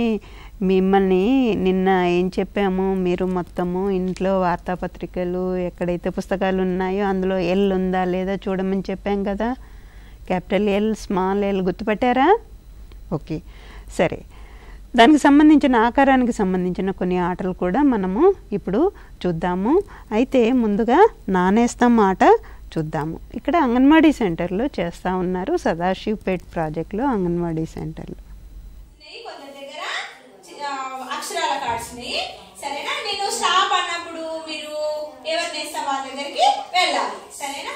S2: మిమ్మల్ని నిన్న ఏం చెప్పాము? మీరు మొత్తము ఇంట్లో వార్తాపత్రికలు ఎక్కడైతే పుస్తకాలు ఉన్నాయో అందులో ఎల్ ఉందా లేదా చూడమని చెప్పాం కదా? క్యాపిటల్ ఎల్ స్మాల్ ఎల్ గుర్తుపట్టారా? ఓకే. సరే. దానికి సంబంధించిన ఆకారానికి సంబంధించిన కొన్ని ఆటలు కూడా మనము ఇప్పుడు చూద్దాము. అయితే ముందుగా నానేస్తాం ఆట చూద్దాము. ఇక్కడ అంగన్వాడీ సెంటర్లో చేస్తూ ఉన్నారు సదాశివ్పేట్ ప్రాజెక్టులో అంగన్వాడీ సెంటర్లో
S4: ఉన్నాయి కొందరి దగ్గర చి- ఆ, అక్షరాల కార్డ్స్ని సరేనా? నేను స్టాప్ అన్నప్పుడు మీరు ఎవరిని వేస్తా వాళ్ళ దగ్గరికి వెళ్ళాలి. సరేనా?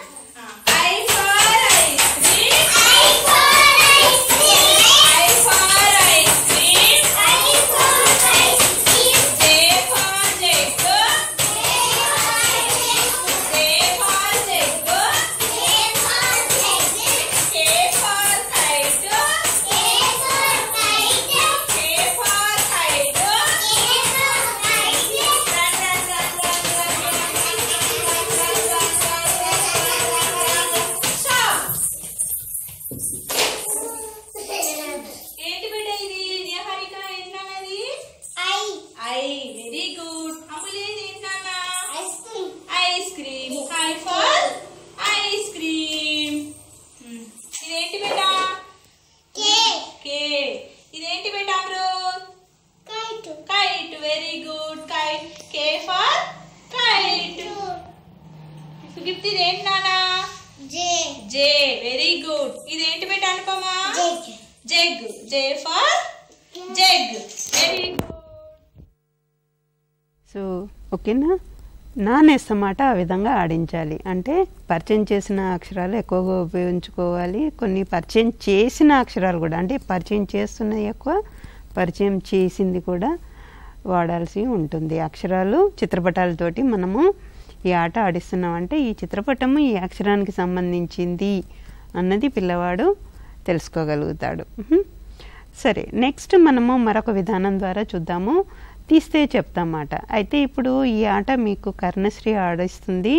S4: I for ice cream I for ice cream
S2: నానేస్తమాట ఆ విధంగా ఆడించాలి. అంటే పరిచయం చేసిన అక్షరాలు ఎక్కువగా ఉపయోగించుకోవాలి. కొన్ని పరిచయం చేసిన అక్షరాలు కూడా అంటే పరిచయం చేస్తున్నాయి ఎక్కువ పరిచయం చేసింది కూడా వాడాల్సి ఉంటుంది. అక్షరాలు చిత్రపటాలతోటి మనము ఈ ఆట ఆడిస్తున్నామంటే ఈ చిత్రపటము ఈ అక్షరానికి సంబంధించింది అన్నది పిల్లవాడు తెలుసుకోగలుగుతాడు. సరే నెక్స్ట్ మనము మరొక విధానం ద్వారా చూద్దాము. తీస్తే చెప్తామాట. అయితే ఇప్పుడు ఈ ఆట మీకు కర్ణశ్రీ ఆడిస్తుంది.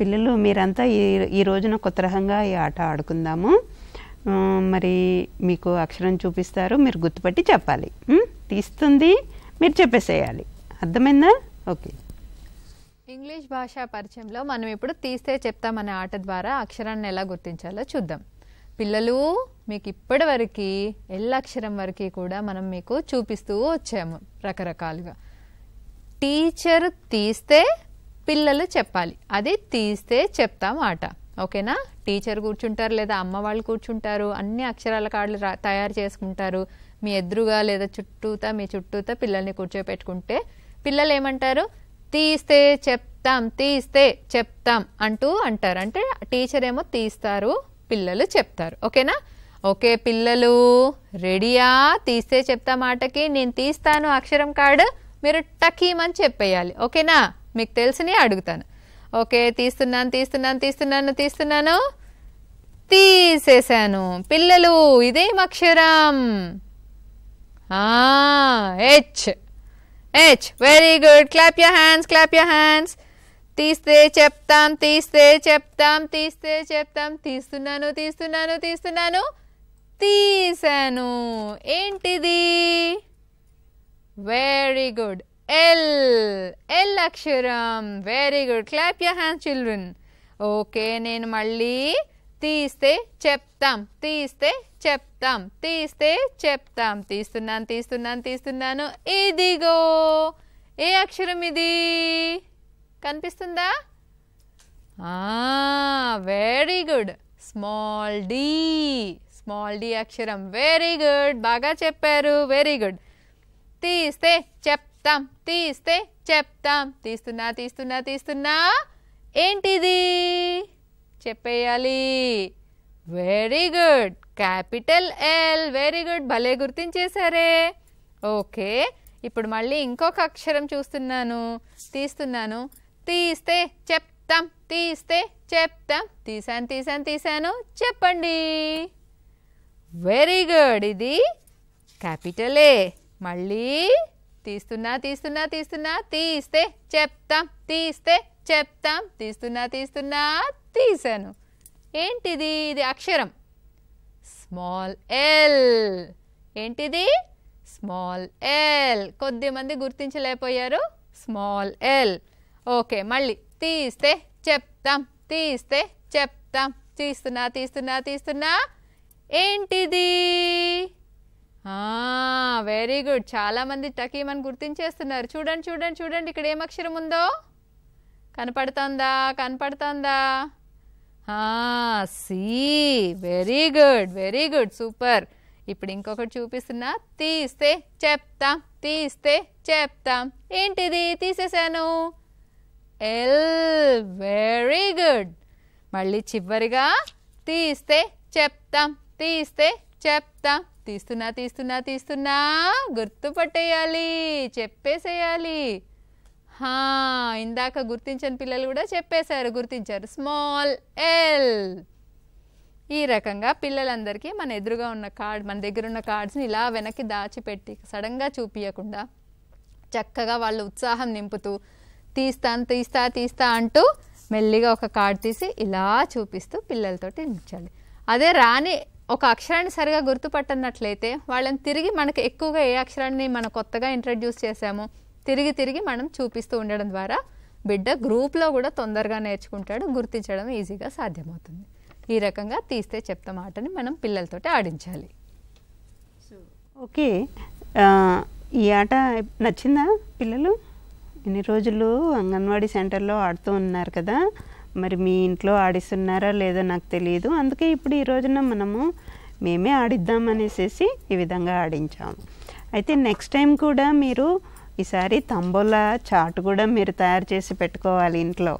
S2: పిల్లలు మీరంతా ఈ ఈ రోజున కొత్త రకంగా ఈ ఆట ఆడుకుందాము. మరి మీకు అక్షరం చూపిస్తారు. మీరు గుర్తుపట్టి చెప్పాలి. తీస్తుంది. మీరు చెప్పేసేయాలి. అర్థమైందా? ఓకే.
S3: ఇంగ్లీష్ భాషా పరిచయంలో మనం ఇప్పుడు తీస్తే చెప్తామనే ఆట ద్వారా అక్షరాన్ని ఎలా గుర్తించాలో చూద్దాం. పిల్లలు మీకు ఇప్పటి వరకు ఎల్లక్షరం వరకు కూడా మనం మీకు చూపిస్తూ వచ్చాము రకరకాలుగా. టీచర్ తీస్తే పిల్లలు చెప్పాలి. అది తీస్తే చెప్తాం ఆట. ఓకేనా? టీచర్ కూర్చుంటారు లేదా అమ్మ వాళ్ళు కూర్చుంటారు అన్ని అక్షరాల కార్డులు తయారు చేసుకుంటారు. మీ ఎదురుగా లేదా చుట్టూతా మీ చుట్టూతా పిల్లల్ని కూర్చోపెట్టుకుంటే పిల్లలు ఏమంటారు? తీస్తే చెప్తాం తీస్తే చెప్తాం అంటూ అంటారు. అంటే టీచర్ ఏమో తీస్తారు పిల్లలు చెప్తారు. ఓకేనా? ఓకే పిల్లలు రెడీయా? తీస్తే చెప్తా మాటకి నేను తీస్తాను అక్షరం కార్డు మీరు టకీమని చెప్పేయాలి. ఓకేనా? మీకు తెలిసినే అడుగుతాను. ఓకే తీస్తున్నాను తీస్తున్నాను తీస్తున్నాను తీస్తున్నాను. తీసేశాను. పిల్లలు ఇదేం అక్షరం? H H very good clap your hands clap your hands తీస్తే చెప్తాం తీస్తే చెప్తాం తీస్తే చెప్తాం తీస్తున్నాను తీస్తున్నాను తీస్తున్నాను తీసాను ఏంటిది? వెరీ గుడ్ ఎల్ ఎల్ అక్షరం. Very good clap your hand children okay నేను మళ్ళీ తీస్తే చెప్తాం తీస్తే చెప్తాం తీస్తే చెప్తాం. తీస్తున్నాను తీస్తున్నాను తీస్తున్నాను. ఇదిగో ఏ అక్షరం ఇది? కనిపిస్తుందా? Very good small D small D అక్షరం. వెరీ గుడ్ బాగా చెప్పారు. వెరీ గుడ్ తీస్తే చెప్తాం. తీస్తే చెప్తాం. తీస్తున్నా తీస్తున్నా తీస్తున్నా. ఏంటిది? చెప్పేయాలి. Very good capital L very good భలే గుర్తించేశారే. ఓకే ఇప్పుడు మళ్ళీ ఇంకొక అక్షరం చూస్తున్నాను. తీస్తున్నాను. తీస్తే చెప్తాం తీస్తే చెప్తాం. తీసాను తీసాను తీసాను చెప్పండి. వెరీ గుడ్ ఇది క్యాపిటల్ ఏ మళ్ళీ తీస్తున్నా తీస్తున్నా తీస్తున్నా తీస్తే చెప్తాం తీస్తే చెప్తాం. తీస్తున్నా తీస్తున్నా తీసాను ఏంటిది? ఇది అక్షరం. స్మాల్ ఎల్ ఏంటిది? స్మాల్ ఎల్ కొద్దిమంది గుర్తించలేకపోయారు. స్మాల్ ఎల్ ఓకే మళ్ళీ తీస్తే చెప్తాం తీస్తే చెప్తాం. తీస్తున్నా తీస్తున్నా తీస్తున్నా. ఏంటిది? వెరీ గుడ్ చాలామంది టకీమని గుర్తించేస్తున్నారు. చూడండి చూడండి చూడండి ఇక్కడ ఏం అక్షరం ఉందో? కనపడుతోందా? కనపడుతోందా? C very good very good super ఇప్పుడు ఇంకొకటి చూపిస్తున్నా. తీస్తే చెప్తాం తీస్తే చెప్తాం. ఏంటిది? తీసేశాను. ఎల్ వెరీ గుడ్ మళ్ళీ చివరిగా తీస్తే చెప్తాం తీస్తే చెప్తాం. తీస్తున్నా తీస్తున్నా తీస్తున్నా గుర్తుపట్టేయాలి చెప్పేసేయాలి. హా ఇందాక గుర్తించని పిల్లలు కూడా చెప్పేశారు గుర్తించారు. స్మాల్ ఎల్ ఈ రకంగా పిల్లలందరికీ మన ఎదురుగా ఉన్న కార్డ్ మన దగ్గర ఉన్న కార్డ్స్ని ఇలా వెనక్కి దాచిపెట్టి సడన్గా చూపించకుండా చక్కగా వాళ్ళు ఉత్సాహం నింపుతూ తీస్తాను తీస్తా తీస్తా అంటూ మెల్లిగా ఒక కార్డ్ తీసి ఇలా చూపిస్తూ పిల్లలతోటి ఉంచాలి అదే రాని ఒక అక్షరాన్ని సరిగా గుర్తుపట్టనట్లయితే వాళ్ళని తిరిగి మనకు ఎక్కువగా ఏ అక్షరాన్ని మనం కొత్తగా ఇంట్రడ్యూస్ చేసామో తిరిగి తిరిగి మనం చూపిస్తూ ఉండడం ద్వారా బిడ్డ గ్రూప్లో కూడా తొందరగా నేర్చుకుంటాడు గుర్తించడం ఈజీగా సాధ్యమవుతుంది. ఈ రకంగా తీస్తే చెప్తా ఆటని మనం పిల్లలతోటి ఆడించాలి.
S2: ఓకే ఈ ఆట నచ్చిందా పిల్లలు? ఇన్ని రోజులు అంగన్వాడీ సెంటర్లో ఆడుతూ ఉన్నారు కదా. మరి మీ ఇంట్లో ఆడిస్తున్నారా లేదో నాకు తెలియదు. అందుకే ఇప్పుడు ఈ రోజున మనము మేమే ఆడిద్దాం అనేసి ఈ విధంగా ఆడించాము అయితే నెక్స్ట్ టైం కూడా మీరు ఈసారి తంబోలా చాట్ కూడా మీరు తయారు చేసి పెట్టుకోవాలి ఇంట్లో.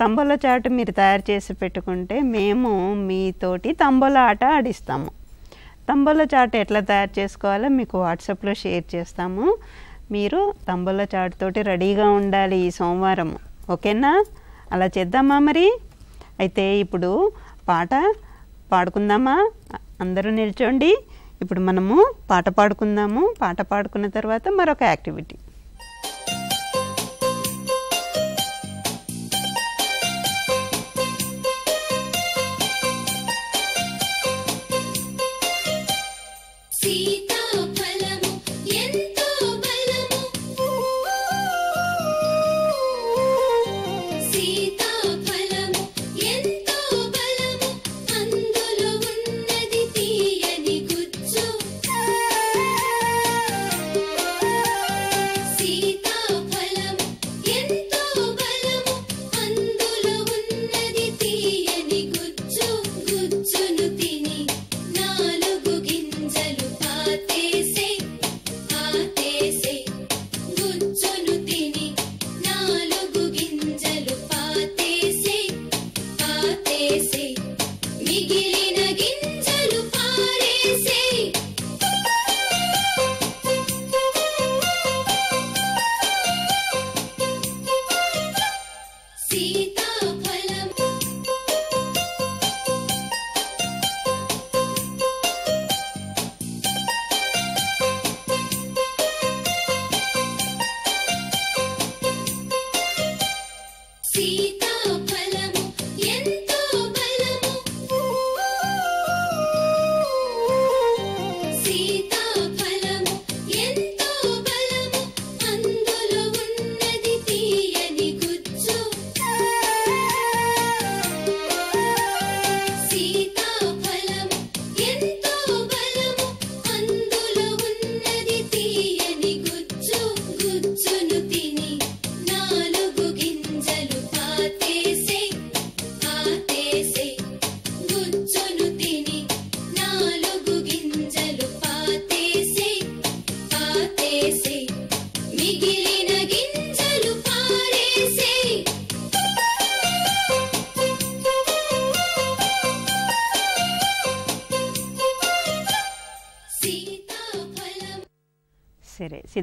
S2: తంబోలా చాట్ మీరు తయారు చేసి పెట్టుకుంటే మేము మీతోటి తంబోలా ఆట ఆడిస్తాము. తంబోలా చాట్ ఎట్లా తయారు చేసుకోవాలో మీకు వాట్సాప్లో షేర్ చేస్తాము. మీరు తంబోలా చాటుతోటి రెడీగా ఉండాలి ఈ సోమవారం. ఓకేనా? అలా చేద్దామా మరి? అయితే ఇప్పుడు పాట పాడుకుందామా? అందరూ నిల్చోండి. ఇప్పుడు మనము పాట పాడుకుందాము. పాట పాడుకున్న తర్వాత మరొక యాక్టివిటీ.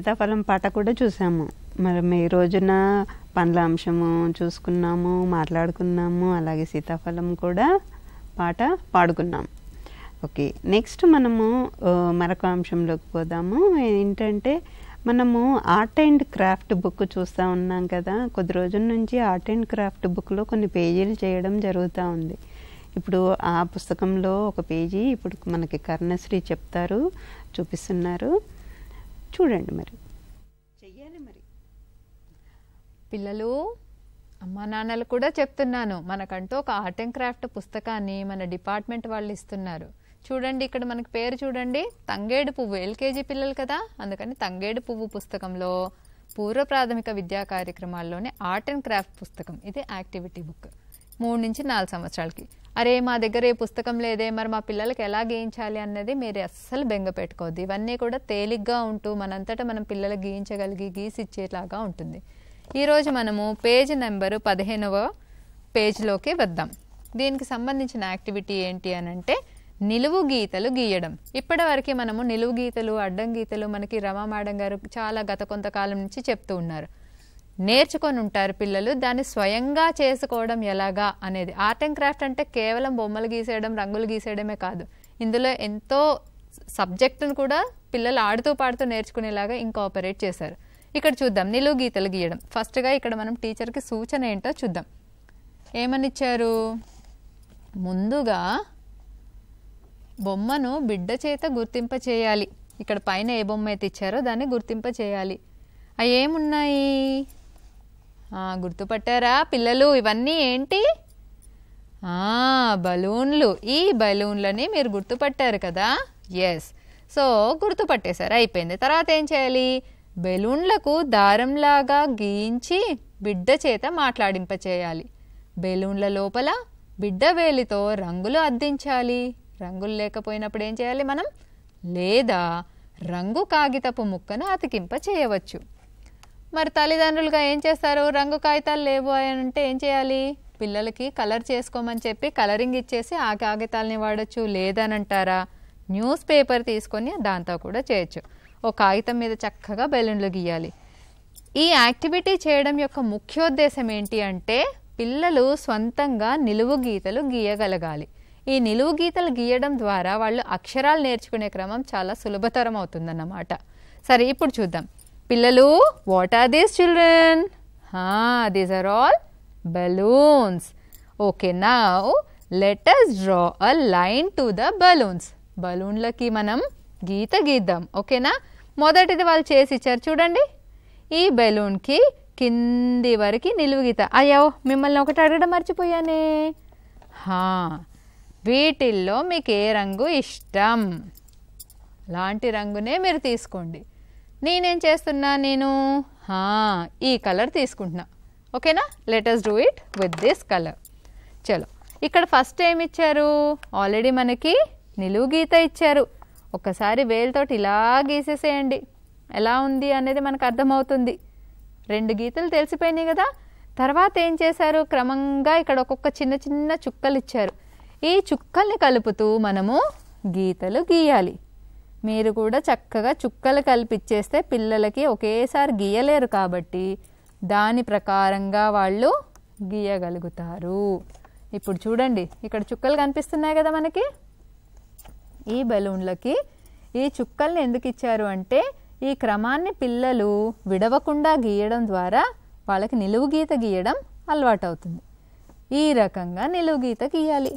S5: సీతాఫలం
S2: పాట కూడా చూసాము. మరి ఈ రోజున పండ్ల అంశము చూసుకున్నాము మాట్లాడుకున్నాము అలాగే సీతాఫలం కూడా పాట పాడుకున్నాం. ఓకే నెక్స్ట్ మనము మరొక అంశంలోకి పోదాము. ఏంటంటే మనము ఆర్ట్ అండ్ క్రాఫ్ట్ బుక్ చూస్తూ ఉన్నాం కదా. కొద్ది రోజుల నుంచి ఆర్ట్ అండ్ క్రాఫ్ట్ బుక్లో కొన్ని పేజీలు చేయడం జరుగుతూ ఉంది. ఇప్పుడు ఆ పుస్తకంలో ఒక పేజీ ఇప్పుడు మనకి కర్ణశ్రీ చెప్తారు చూపిస్తున్నారు. చూడండి మరి. చెయ్యాలి మరి.
S3: పిల్లలు అమ్మా నాన్నలు కూడా చెప్తున్నాను మనకంటూ ఒక ఆర్ట్ అండ్ క్రాఫ్ట్ పుస్తకాన్ని మన డిపార్ట్మెంట్ వాళ్ళు ఇస్తున్నారు. చూడండి ఇక్కడ మనకి పేరు చూడండి. తంగేడు పువ్వు ఎల్కేజీ పిల్లలు కదా? అందుకని తంగేడు పువ్వు పుస్తకంలో పూర్వ ప్రాథమిక విద్యా కార్యక్రమాల్లోనే ఆర్ట్ అండ్ క్రాఫ్ట్ పుస్తకం. ఇది యాక్టివిటీ బుక్. మూడు నుంచి నాలుగు సంవత్సరాలకి. అరే మా దగ్గర ఏ పుస్తకం లేదే మరి మా పిల్లలకి ఎలా గీయించాలి అన్నది మీరు అస్సలు బెంగ పెట్టుకోవద్దు. ఇవన్నీ కూడా తేలిగ్గా ఉంటూ మనంతటా మనం పిల్లలు గీయించగలిగి గీసి ఇచ్చేలాగా ఉంటుంది. ఈరోజు మనము పేజ్ నెంబరు పదిహేనవ పేజ్లోకి వద్దాం. దీనికి సంబంధించిన యాక్టివిటీ ఏంటి అని అంటే నిలువు గీతలు గీయడం. ఇప్పటివరకు మనము నిలువు గీతలు అడ్డం గీతలు మనకి రమామాడం గారు చాలా గత కొంతకాలం నుంచి చెప్తూ ఉన్నారు. నేర్చుకొని ఉంటారు పిల్లలు దాన్ని స్వయంగా చేసుకోవడం ఎలాగా అనేది. ఆర్ట్ అండ్ క్రాఫ్ట్ అంటే కేవలం బొమ్మలు గీసేయడం రంగులు గీసేయడమే కాదు. ఇందులో ఎంతో సబ్జెక్టును కూడా పిల్లలు ఆడుతూ పాడుతూ నేర్చుకునేలాగా ఇంకాపరేట్ చేశారు. ఇక్కడ చూద్దాం నిలువు గీతలు గీయడం. ఫస్ట్గా ఇక్కడ మనం టీచర్కి సూచన ఏంటో చూద్దాం. ఏమనిచ్చారు? ముందుగా బొమ్మను బిడ్డ చేత గుర్తింప చేయాలి. ఇక్కడ పైన ఏ బొమ్మ అయితే ఇచ్చారో దాన్ని గుర్తింప చేయాలి. అవి ఏమున్నాయి గుర్తుపట్టారా? పిల్లలు ఇవన్నీ ఏంటి? బలూన్లు. ఈ బలూన్లని మీరు గుర్తుపట్టారు కదా? ఎస్ సో గుర్తుపట్టేశారు. అయిపోయింది. తర్వాత ఏం చేయాలి? బెలూన్లకు దారంలాగా గీయించి బిడ్డ చేత మాట్లాడింప చేయాలి. బెలూన్ల లోపల బిడ్డ వేలితో రంగులు అద్దించాలి. రంగులు లేకపోయినప్పుడు ఏం చేయాలి మనం? లేదా రంగు కాగితపు ముక్కను అతికింప చేయవచ్చు. మరి తల్లిదండ్రులుగా ఏం చేస్తారు? రంగు కాగితాలు లేవు అని అంటే ఏం చేయాలి? పిల్లలకి కలర్ చేసుకోమని చెప్పి కలరింగ్ ఇచ్చేసి ఆ కాగితాలని వాడచ్చు లేదనంటారా? న్యూస్ పేపర్ తీసుకొని దాంతో కూడా చేయొచ్చు. ఓ కాగితం మీద చక్కగా బెలూన్లు గీయాలి. ఈ యాక్టివిటీ చేయడం యొక్క ముఖ్యోద్దేశం ఏంటి అంటే పిల్లలు సొంతంగా నిలువు గీతలు గీయగలగాలి. ఈ నిలువు గీతలు గీయడం ద్వారా వాళ్ళు అక్షరాలు నేర్చుకునే క్రమం చాలా సులభతరం అవుతుందన్నమాట. సరే ఇప్పుడు చూద్దాం. పిల్లలు what are these children these are all balloons okay నా let us draw a line to the balloons బలూన్లకి మనం గీత గీద్దాం ఓకేనా మొదటిది వాళ్ళు చేసి ఇచ్చారు చూడండి ఈ బెలూన్కి కింది వరకు నిలువు గీత అయ్యో మిమ్మల్ని ఒకటి అడగడం మర్చిపోయానే హా వీటిల్లో మీకు ఏ రంగు ఇష్టం లాంటి రంగునే మీరు తీసుకోండి నేనేం చేస్తున్నా? నేను ఈ కలర్ తీసుకుంటున్నా. ఓకేనా? Letters do it with this colour చలో ఇక్కడ ఫస్ట్ ఏమి ఇచ్చారు? ఆల్రెడీ మనకి నిలువు గీత ఇచ్చారు. ఒకసారి వేలుతోటి ఇలా గీసేసేయండి. ఎలా ఉంది అనేది మనకు అర్థమవుతుంది. రెండు గీతలు తెలిసిపోయినాయి కదా? తర్వాత ఏం చేశారు? క్రమంగా ఇక్కడ ఒక్కొక్క చిన్న చిన్న చుక్కలు ఇచ్చారు. ఈ చుక్కల్ని కలుపుతూ మనము గీతలు గీయాలి. మీరు కూడా చక్కగా చుక్కలు కలిపిచ్చేస్తే పిల్లలకి ఒకేసారి గీయలేరు కాబట్టి దాని ప్రకారంగా వాళ్ళు గీయగలుగుతారు. ఇప్పుడు చూడండి ఇక్కడ చుక్కలు కనిపిస్తున్నాయి కదా మనకి? ఈ బెలూన్లకి. ఈ చుక్కల్ని ఎందుకు ఇచ్చారు అంటే ఈ క్రమాన్ని పిల్లలు విడవకుండా గీయడం ద్వారా వాళ్ళకి నిలువు గీత గీయడం అలవాటు అవుతుంది ఈ రకంగా నిలువు గీత గీయాలి.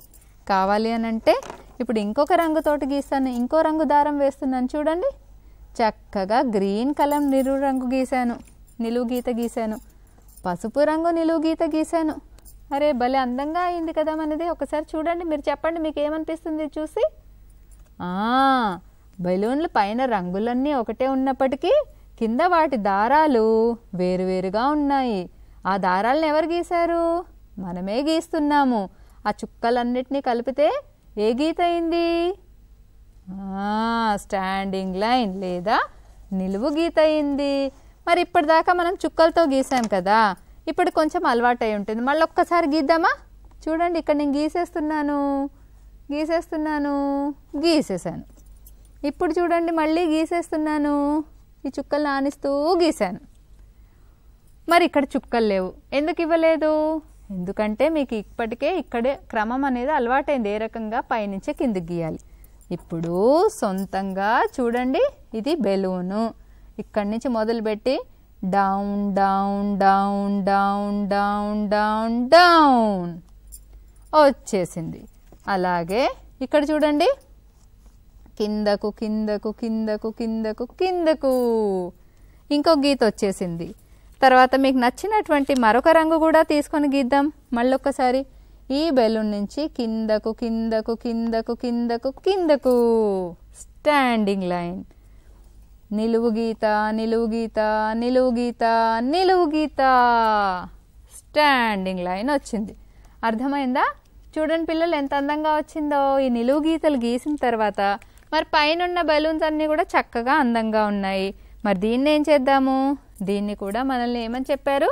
S3: కావాలి అని అంటే ఇప్పుడు ఇంకొక రంగుతోటి గీస్తాను ఇంకో రంగు దారం వేస్తున్నాను. చూడండి. చక్కగా గ్రీన్ కలర్ నిలువు రంగు గీశాను. నిలువు గీత గీశాను. పసుపు రంగు నిలువు గీత గీశాను. అరే భలే అందంగా అయింది కదా మనది. ఒకసారి చూడండి. మీరు చెప్పండి మీకు ఏమనిపిస్తుంది చూసి? బెలూన్లు పైన రంగులన్నీ ఒకటే ఉన్నప్పటికీ కింద వాటి దారాలు వేరువేరుగా ఉన్నాయి. ఆ దారాలను ఎవరు గీశారు? మనమే గీస్తున్నాము. ఆ చుక్కలన్నిటినీ కలిపితే ఏ గీత అయింది? స్టాండింగ్ లైన్ లేదా నిలువు గీత అయింది. మరి ఇప్పటిదాకా మనం చుక్కలతో గీసాం కదా. ఇప్పుడు కొంచెం అలవాటు అయి ఉంటుంది. మళ్ళీ ఒక్కసారి గీద్దామా? చూడండి ఇక్కడ నేను గీసేస్తున్నాను. గీసేస్తున్నాను. గీసేసాను. ఇప్పుడు చూడండి మళ్ళీ గీసేస్తున్నాను. ఈ చుక్కలు నానిస్తూ గీశాను మరి ఇక్కడ చుక్కలు లేవు. ఎందుకు ఇవ్వలేదు? ఎందుకంటే మీకు ఇప్పటికే ఇక్కడే క్రమం అనేది అలవాటైంది. ఏ రకంగా? పైనుంచి కిందికి గీయాలి. ఇప్పుడు సొంతంగా చూడండి ఇది బెలూను. ఇక్కడి నుంచి మొదలుపెట్టి down down down down down down down వచ్చేసింది. అలాగే ఇక్కడ చూడండి. కిందకు కిందకు కిందకు కిందకు కిందకు. ఇంకో గీత వచ్చేసింది. తర్వాత మీకు నచ్చినటువంటి మరొక రంగు కూడా తీసుకొని గీద్దాం. మళ్ళొక్కసారి ఈ బెలూన్ నుంచి కిందకు కిందకు కిందకు కిందకు కిందకు. Standing line. నిలువు గీత నిలువు గీత నిలువు గీత నిలువు గీత. స్టాండింగ్ లైన్ వచ్చింది. అర్థమైందా? చూడండి పిల్లలు ఎంత అందంగా వచ్చిందో. ఈ నిలువు గీతలు గీసిన తర్వాత మరి పైన ఉన్న బెలూన్స్ అన్నీ కూడా చక్కగా అందంగా ఉన్నాయి. మరి దీన్ని ఏం చేద్దాము? దీన్ని కూడా మనల్ని ఏమని చెప్పారు?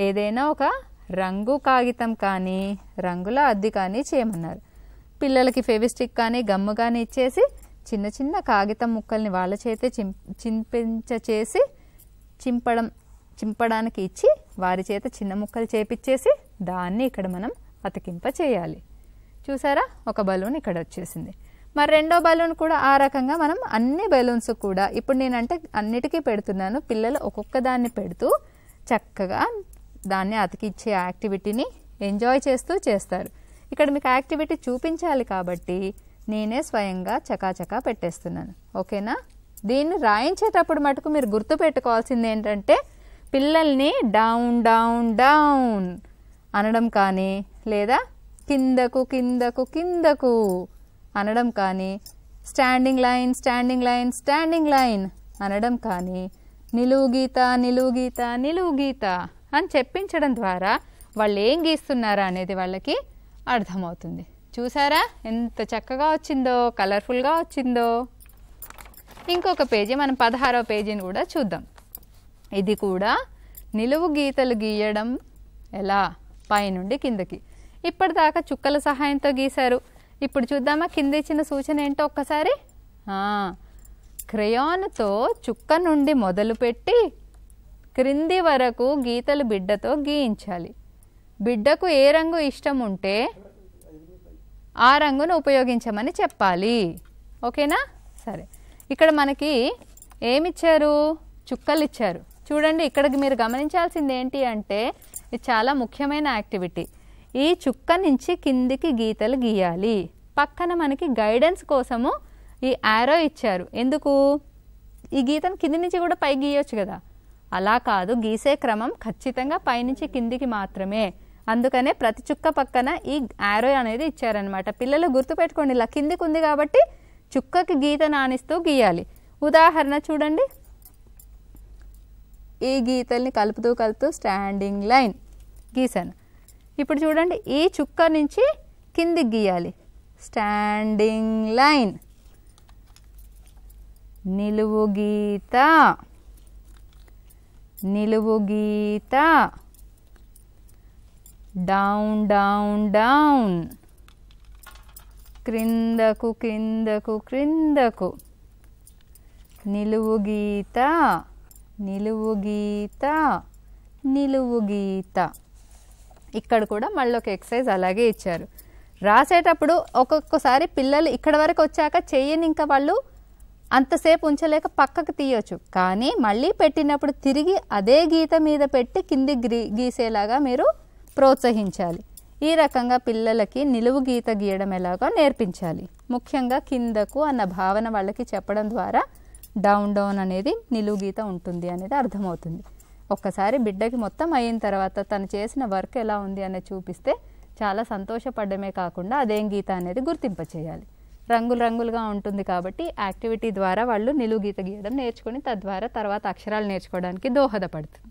S3: ఏదైనా ఒక రంగు కాగితం కానీ రంగుల అద్దె కానీ చేయమన్నారు. పిల్లలకి ఫెవిస్టిక్ కానీ గమ్ము కానీ ఇచ్చేసి చిన్న చిన్న కాగితం ముక్కల్ని వాళ్ళ చేతే చిం చింపించ చేసి చింపడం చింపడానికి ఇచ్చి వారి చేత చిన్న ముక్కలు చేపిచ్చేసి దాన్ని ఇక్కడ మనం అతికింప చేయాలి. చూసారా? ఒక బలూన్ ఇక్కడ వచ్చేసింది. మరి రెండో బలూన్ కూడా ఆ రకంగా మనం అన్ని బెలూన్స్ కూడా ఇప్పుడు నేనంటే అన్నిటికీ పెడుతున్నాను. పిల్లలు ఒక్కొక్క దాన్ని పెడుతూ చక్కగా దాన్ని అతికిచ్చే యాక్టివిటీని ఎంజాయ్ చేస్తూ చేస్తారు. ఇక్కడ మీకు యాక్టివిటీ చూపించాలి కాబట్టి నేనే స్వయంగా చకాచకా పెట్టేస్తున్నాను. ఓకేనా? దీన్ని రాయించేటప్పుడు మటుకు మీరు గుర్తు పెట్టుకోవాల్సింది ఏంటంటే పిల్లల్ని డౌన్ డౌన్ డౌన్ అనడం కానీ లేదా కిందకు కిందకు కిందకు అనడం కానీ standing line standing line standing line అనడం కానీ నిలువు గీత నిలువు గీత నిలువు గీత అని చెప్పించడం ద్వారా వాళ్ళు ఏం గీస్తున్నారా అనేది వాళ్ళకి అర్థమవుతుంది. చూసారా? ఎంత చక్కగా వచ్చిందో కలర్ఫుల్గా వచ్చిందో. ఇంకొక పేజీ మనం పదహారవ పేజీని కూడా చూద్దాం. ఇది కూడా నిలువు గీతలు గీయడం ఎలా? పైనుండి కిందకి. ఇప్పటిదాకా చుక్కల సహాయంతో గీశారు. ఇప్పుడు చూద్దామా కింద ఇచ్చిన సూచన ఏంటో ఒక్కసారి? క్రయాన్తో చుక్క నుండి మొదలుపెట్టి క్రింది వరకు గీతలు బిడ్డతో గీయించాలి. బిడ్డకు ఏ రంగు ఇష్టం ఉంటే ఆ రంగును ఉపయోగించమని చెప్పాలి. ఓకేనా? సరే. ఇక్కడ మనకి ఏమిచ్చారు? చుక్కలు ఇచ్చారు చూడండి ఇక్కడికి మీరు గమనించాల్సింది ఏంటి అంటే ఇది చాలా ముఖ్యమైన యాక్టివిటీ. ఈ చుక్క నుంచి కిందికి గీతలు గీయాలి. పక్కన మనకి గైడెన్స్ కోసము ఈ యారో ఇచ్చారు. ఎందుకు? ఈ గీతను కింది నుంచి కూడా పై గీయొచ్చు కదా. అలా కాదు గీసే క్రమం ఖచ్చితంగా పైనుంచి కిందికి మాత్రమే. అందుకనే ప్రతి చుక్క పక్కన ఈ యారో అనేది ఇచ్చారనమాట పిల్లలు గుర్తుపెట్టుకోండి ఇలా కిందికి ఉంది కాబట్టి చుక్కకి గీత నానిస్తూ గీయాలి. ఉదాహరణ చూడండి. ఈ గీతల్ని కలుపుతూ కలుపుతూ స్టాండింగ్ లైన్ గీసాను ఇప్పుడు చూడండి ఈ చుక్క నుంచి కిందికి గీయాలి. స్టాండింగ్ లైన్ నిలువు గీత. నిలువు గీత. డౌన్ డౌన్ డౌన్ క్రిందకు క్రిందకు క్రిందకు. నిలువు గీత. నిలువు గీత. నిలువు గీత. ఇక్కడ కూడా మళ్ళీ ఒక ఎక్సర్సైజ్ అలాగే ఇచ్చారు. రాసేటప్పుడు ఒక్కొక్కసారి పిల్లలు ఇక్కడ వరకు వచ్చాక చెయ్యని ఇంకా వాళ్ళు అంతసేపు ఉంచలేక పక్కకు తీయొచ్చు. కానీ మళ్ళీ పెట్టినప్పుడు తిరిగి అదే గీత మీద పెట్టి కింది గీసేలాగా మీరు ప్రోత్సహించాలి. ఈ రకంగా పిల్లలకి నిలువు గీత గీయడం ఎలాగో నేర్పించాలి. ముఖ్యంగా కిందకు అన్న భావన వాళ్ళకి చెప్పడం ద్వారా డౌన్ డౌన్ అనేది నిలువు గీత ఉంటుంది అనేది అర్థమవుతుంది. ఒక్కసారి బిడ్డకి మొత్తం అయిన తర్వాత తను చేసిన వర్క్ ఎలా ఉంది అనేది చూపిస్తే చాలా సంతోషపడమే కాకుండా అదేం గీత అనేది గుర్తింప చేయాలి రంగులు రంగులుగా ఉంటుంది కాబట్టి యాక్టివిటీ ద్వారా వాళ్ళు నిలువు గీత గీయడం నేర్చుకుని తద్వారా తర్వాత అక్షరాలు నేర్చుకోవడానికి దోహదపడుతుంది.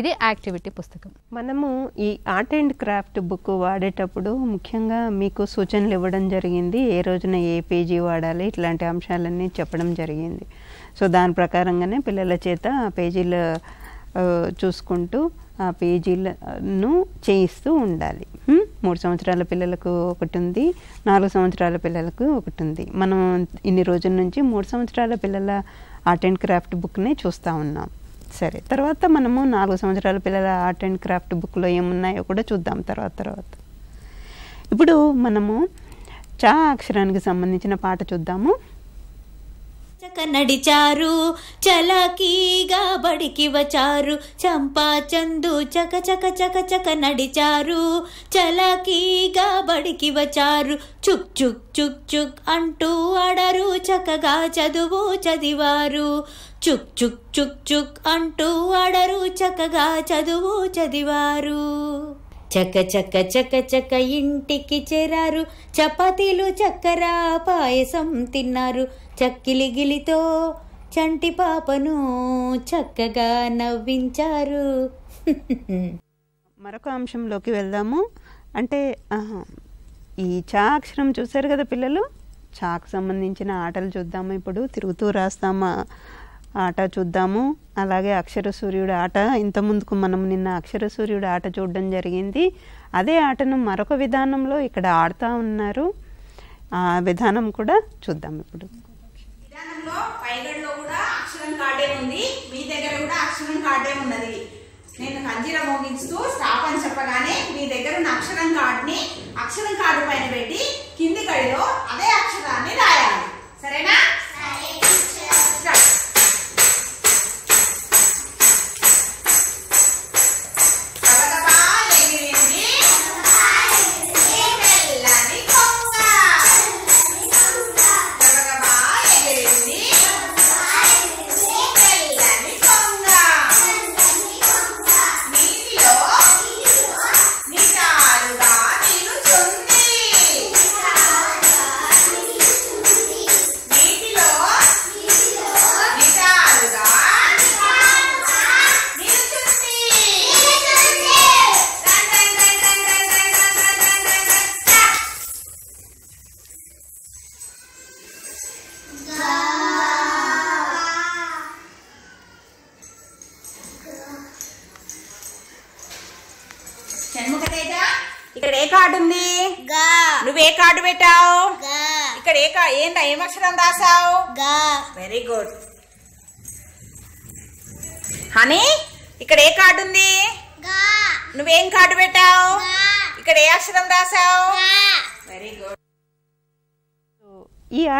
S3: ఇది యాక్టివిటీ పుస్తకం.
S2: మనము ఈ ఆర్ట్ అండ్ క్రాఫ్ట్ బుక్ వాడేటప్పుడు ముఖ్యంగా మీకు సూచనలు ఇవ్వడం జరిగింది. ఏ రోజున ఏ పేజీ వాడాలి ఇట్లాంటి అంశాలన్నీ చెప్పడం జరిగింది. సో దాని ప్రకారంగానే పిల్లల చేత పేజీల పేజీలు చూసుకుంటూ ఆ పేజీలను చేయిస్తూ ఉండాలి. మూడు సంవత్సరాల పిల్లలకు ఒకటి ఉంది నాలుగు సంవత్సరాల పిల్లలకు ఒకటి ఉంది. మనం ఇన్ని రోజుల నుంచి మూడు సంవత్సరాల పిల్లల ఆర్ట్ అండ్ క్రాఫ్ట్ బుక్నే చూస్తూ ఉన్నాం. సరే తర్వాత మనము నాలుగు సంవత్సరాల పిల్లల ఆర్ట్ అండ్ క్రాఫ్ట్ బుక్లో ఏమున్నాయో కూడా చూద్దాం తర్వాత తర్వాత. ఇప్పుడు మనము చా అక్షరానికి సంబంధించిన పాట చూద్దాము.
S5: చక నడిచారు చలాకీగా బడికి వచ్చారు. చంపా చందు చక చక చక చక నడిచారు చలాకీగా బడికి వచ్చారు. చుక్ చుక్ చుక్ చుక్ అంటూ అడరు చక్కగా చదువు చదివారు. చుక్ చుక్ చుక్ చుక్ అంటూ అడరు చక్కగా చదువు చదివారు. చక చక చక చక ఇంటికి చేరారు చపాతీలు చక్కెర పాయసం తిన్నారు. చక్కిలిగిలితో చంటి పాపను చక్కగా నవ్వించారు.
S2: మరొక అంశంలోకి వెళ్దాము. అంటే ఈ చా అక్షరం చూశారు కదా పిల్లలు? చాకు సంబంధించిన ఆటలు చూద్దాము ఇప్పుడు. తిరుగుతూ రాస్తామా? ఆట చూద్దాము. అలాగే అక్షర సూర్యుడు ఆట. ఇంత ముందుకు మనం నిన్న అక్షర సూర్యుడు ఆట చూడడం జరిగింది. అదే ఆటను మరొక విధానంలో ఇక్కడ ఆడుతూ ఉన్నారు. ఆ విధానం కూడా చూద్దాం ఇప్పుడు.
S4: తెలంగాణలో పైగడ్లో కూడా అక్షరం కార్డే ఉంది. మీ దగ్గర కూడా అక్షరం కార్డే ఉన్నది. నేను కంజీర మోగించుతూ స్టాప్ అని చెప్పగానే మీ దగ్గర ఉన్న అక్షరం కార్డుని అక్షరం కార్డు పైన పెట్టి కింది గడిలో అదే అక్షరాన్ని రాయాలి. సరేనా?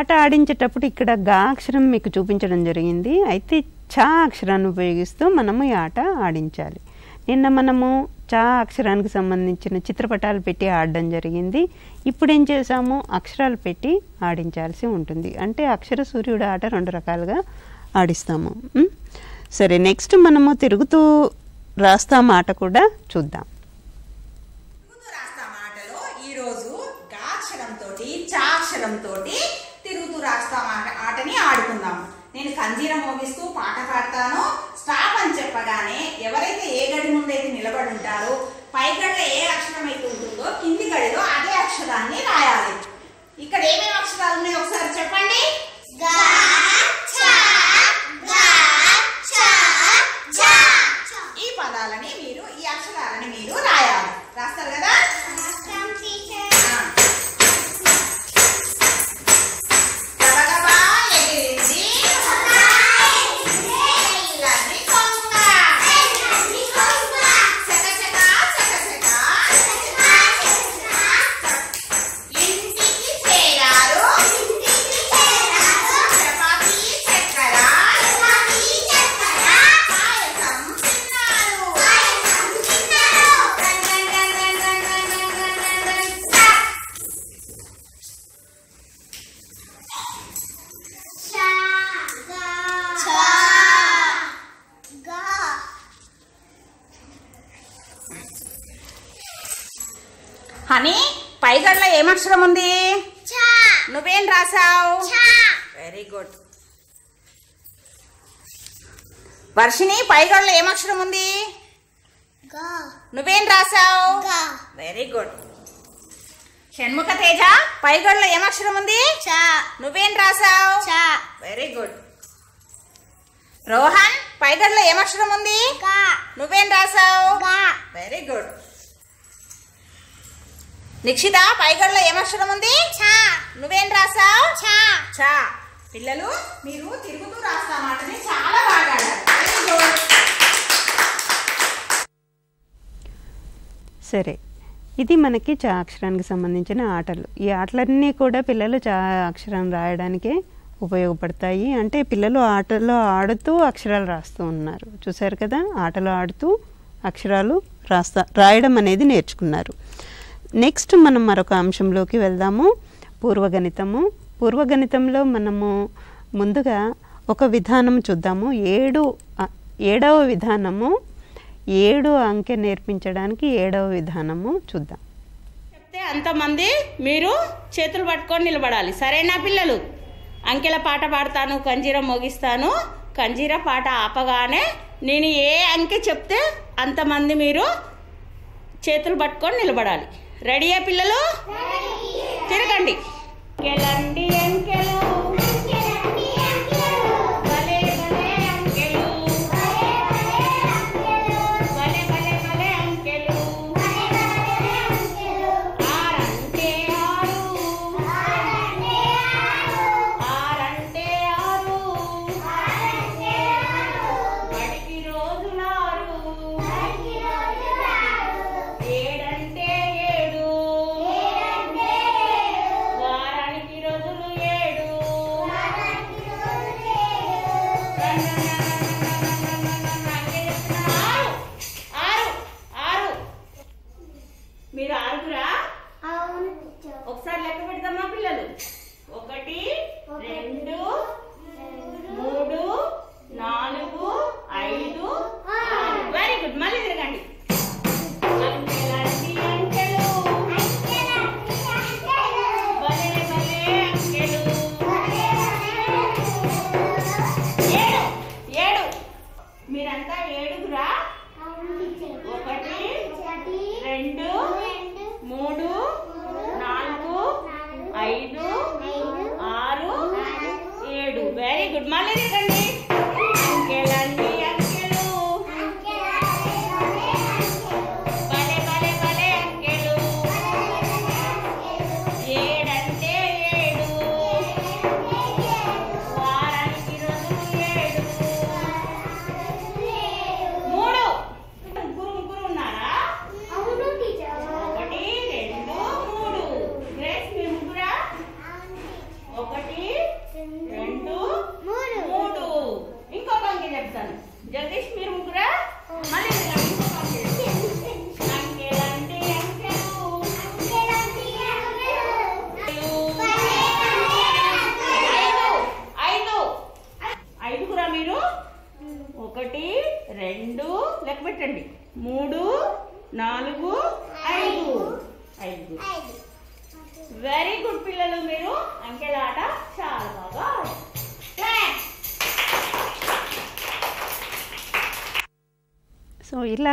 S2: పాట ఆట ఆడించేటప్పుడు ఇక్కడ గా అక్షరం మీకు చూపించడం జరిగింది. అయితే చా అక్షరాన్ని ఉపయోగిస్తూ మనము ఈ ఆట ఆడించాలి. నిన్న మనము చా అక్షరానికి సంబంధించిన చిత్రపటాలు పెట్టి ఆడడం జరిగింది. ఇప్పుడు ఏం చేసాము అక్షరాలు పెట్టి ఆడించాల్సి ఉంటుంది. అంటే అక్షర సూర్యుడు ఆట రెండు రకాలుగా ఆడిస్తాము. సరే నెక్స్ట్ మనము తిరుగుతూ రాస్తాం ఆట కూడా చూద్దాం.
S4: తిరుగుతూ రాస్తాం ఆటలో ఈ అక్షరంతో చా అక్షరంతో తిరుగుతూ రాస్తాం ఆట ఆటని ఆడుకుందాం నేను మోగిస్తూ పాట పాడతాను స్టాప్ అని చెప్పగానే ఎవరైతే ఏ గడి ముందైతే నిలబడి ఉంటారో పై గడిలో ఏ అక్షరం అయితే ఉంటుందో కింది గడిలో అదే అక్షరాన్ని రాయాలి. ఇక్కడ ఏమేమి అక్షరాలు ఉన్నాయి ఒకసారి చెప్పండి? వర్షిని పైగడ్ల ఏమక్షరం ఉంది? నువ్వేం రాసావు వెరీ గుడ్ షణ్ముఖ తేజ పైగడ్ల ఏమక్షరం ఉంది? నువ్వేం రాసావు వెరీ గుడ్ రోహన్ పైగడ్ల ఏమక్షరం ఉంది? నువ్వేం రాసావు వెరీ గుడ్ నిక్షిత పైగడ్ల ఏమక్షరం ఉంది? నువ్వేం రాసావు చా. పిల్లలు మీరు తిరుగుతూ రాస్తా మాటని చాలా బాగా
S2: సరే ఇది మనకి చా అక్షరానికి సంబంధించిన ఆటలు. ఈ ఆటలన్నీ కూడా పిల్లలు చా అక్షరం రాయడానికే ఉపయోగపడతాయి. అంటే పిల్లలు ఆటలో ఆడుతూ అక్షరాలు రాస్తూ ఉన్నారు. చూశారు కదా? ఆటలో ఆడుతూ అక్షరాలు రాస్తా రాయడం అనేది నేర్చుకున్నారు. నెక్స్ట్ మనం మరొక అంశంలోకి వెళ్దాము. పూర్వగణితము. పూర్వగణితంలో మనము ముందుగా ఒక విధానం చూద్దాము. ఏడు ఏడవ విధానము ఏడు అంకె నేర్పించడానికి ఏడవ విధానము చూద్దాం.
S6: చెప్తే అంతమంది మీరు చేతులు పట్టుకొని నిలబడాలి. సరేనా పిల్లలు? అంకెల పాట పాడతాను కంజీర మోగిస్తాను. కంజీర పాట ఆపగానే నేను ఏ అంకె చెప్తే అంతమంది మీరు చేతులు పట్టుకొని నిలబడాలి. రెడీయా పిల్లలు? తిరగండి. అంకెలండి అంకెలు ఐదు ఆరు ఏడు.
S7: వెరీ గుడ్
S1: మళ్ళీ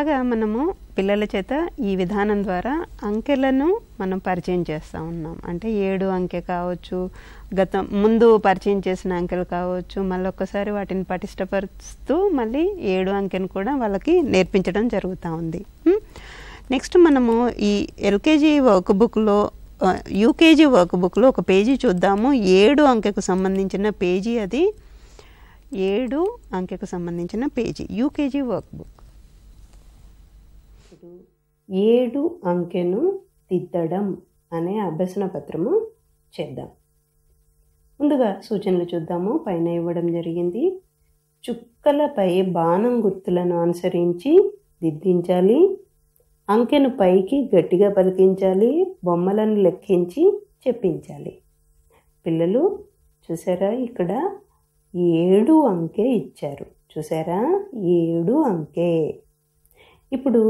S1: ఇలాగా మనము పిల్లల చేత ఈ విధానం ద్వారా అంకెలను మనం పరిచయం చేస్తూ ఉన్నాం. అంటే ఏడు అంకె కావచ్చు గతం ముందు పరిచయం చేసిన అంకెలు కావచ్చు మళ్ళీ ఒక్కసారి వాటిని పటిష్టపరుస్తూ మళ్ళీ ఏడు అంకెను కూడా వాళ్ళకి నేర్పించడం జరుగుతూ ఉంది. నెక్స్ట్ మనము ఈ ఎల్కేజీ వర్క్ బుక్లో యూకేజీ వర్క్ బుక్లో ఒక పేజీ చూద్దాము. ఏడు అంకెకు సంబంధించిన పేజీ అది. ఏడు అంకెకు సంబంధించిన పేజీ యూకేజీ వర్క్ బుక్ ఏడు అంకెను దిద్దడం అనే అభ్యసన పత్రము చేద్దాం. ముందుగా సూచనలు చూద్దాము. పైన ఇవ్వడం జరిగింది. చుక్కలపై బాణం గుర్తులను అనుసరించి దిద్దించాలి. అంకెను పైకి గట్టిగా పలికించాలి. బొమ్మలను లెక్కించి చెప్పించాలి. పిల్లలు చూసారా ఇక్కడ? ఏడు అంకె ఇచ్చారు. చూసారా? ఏడు అంకె. ఇప్పుడు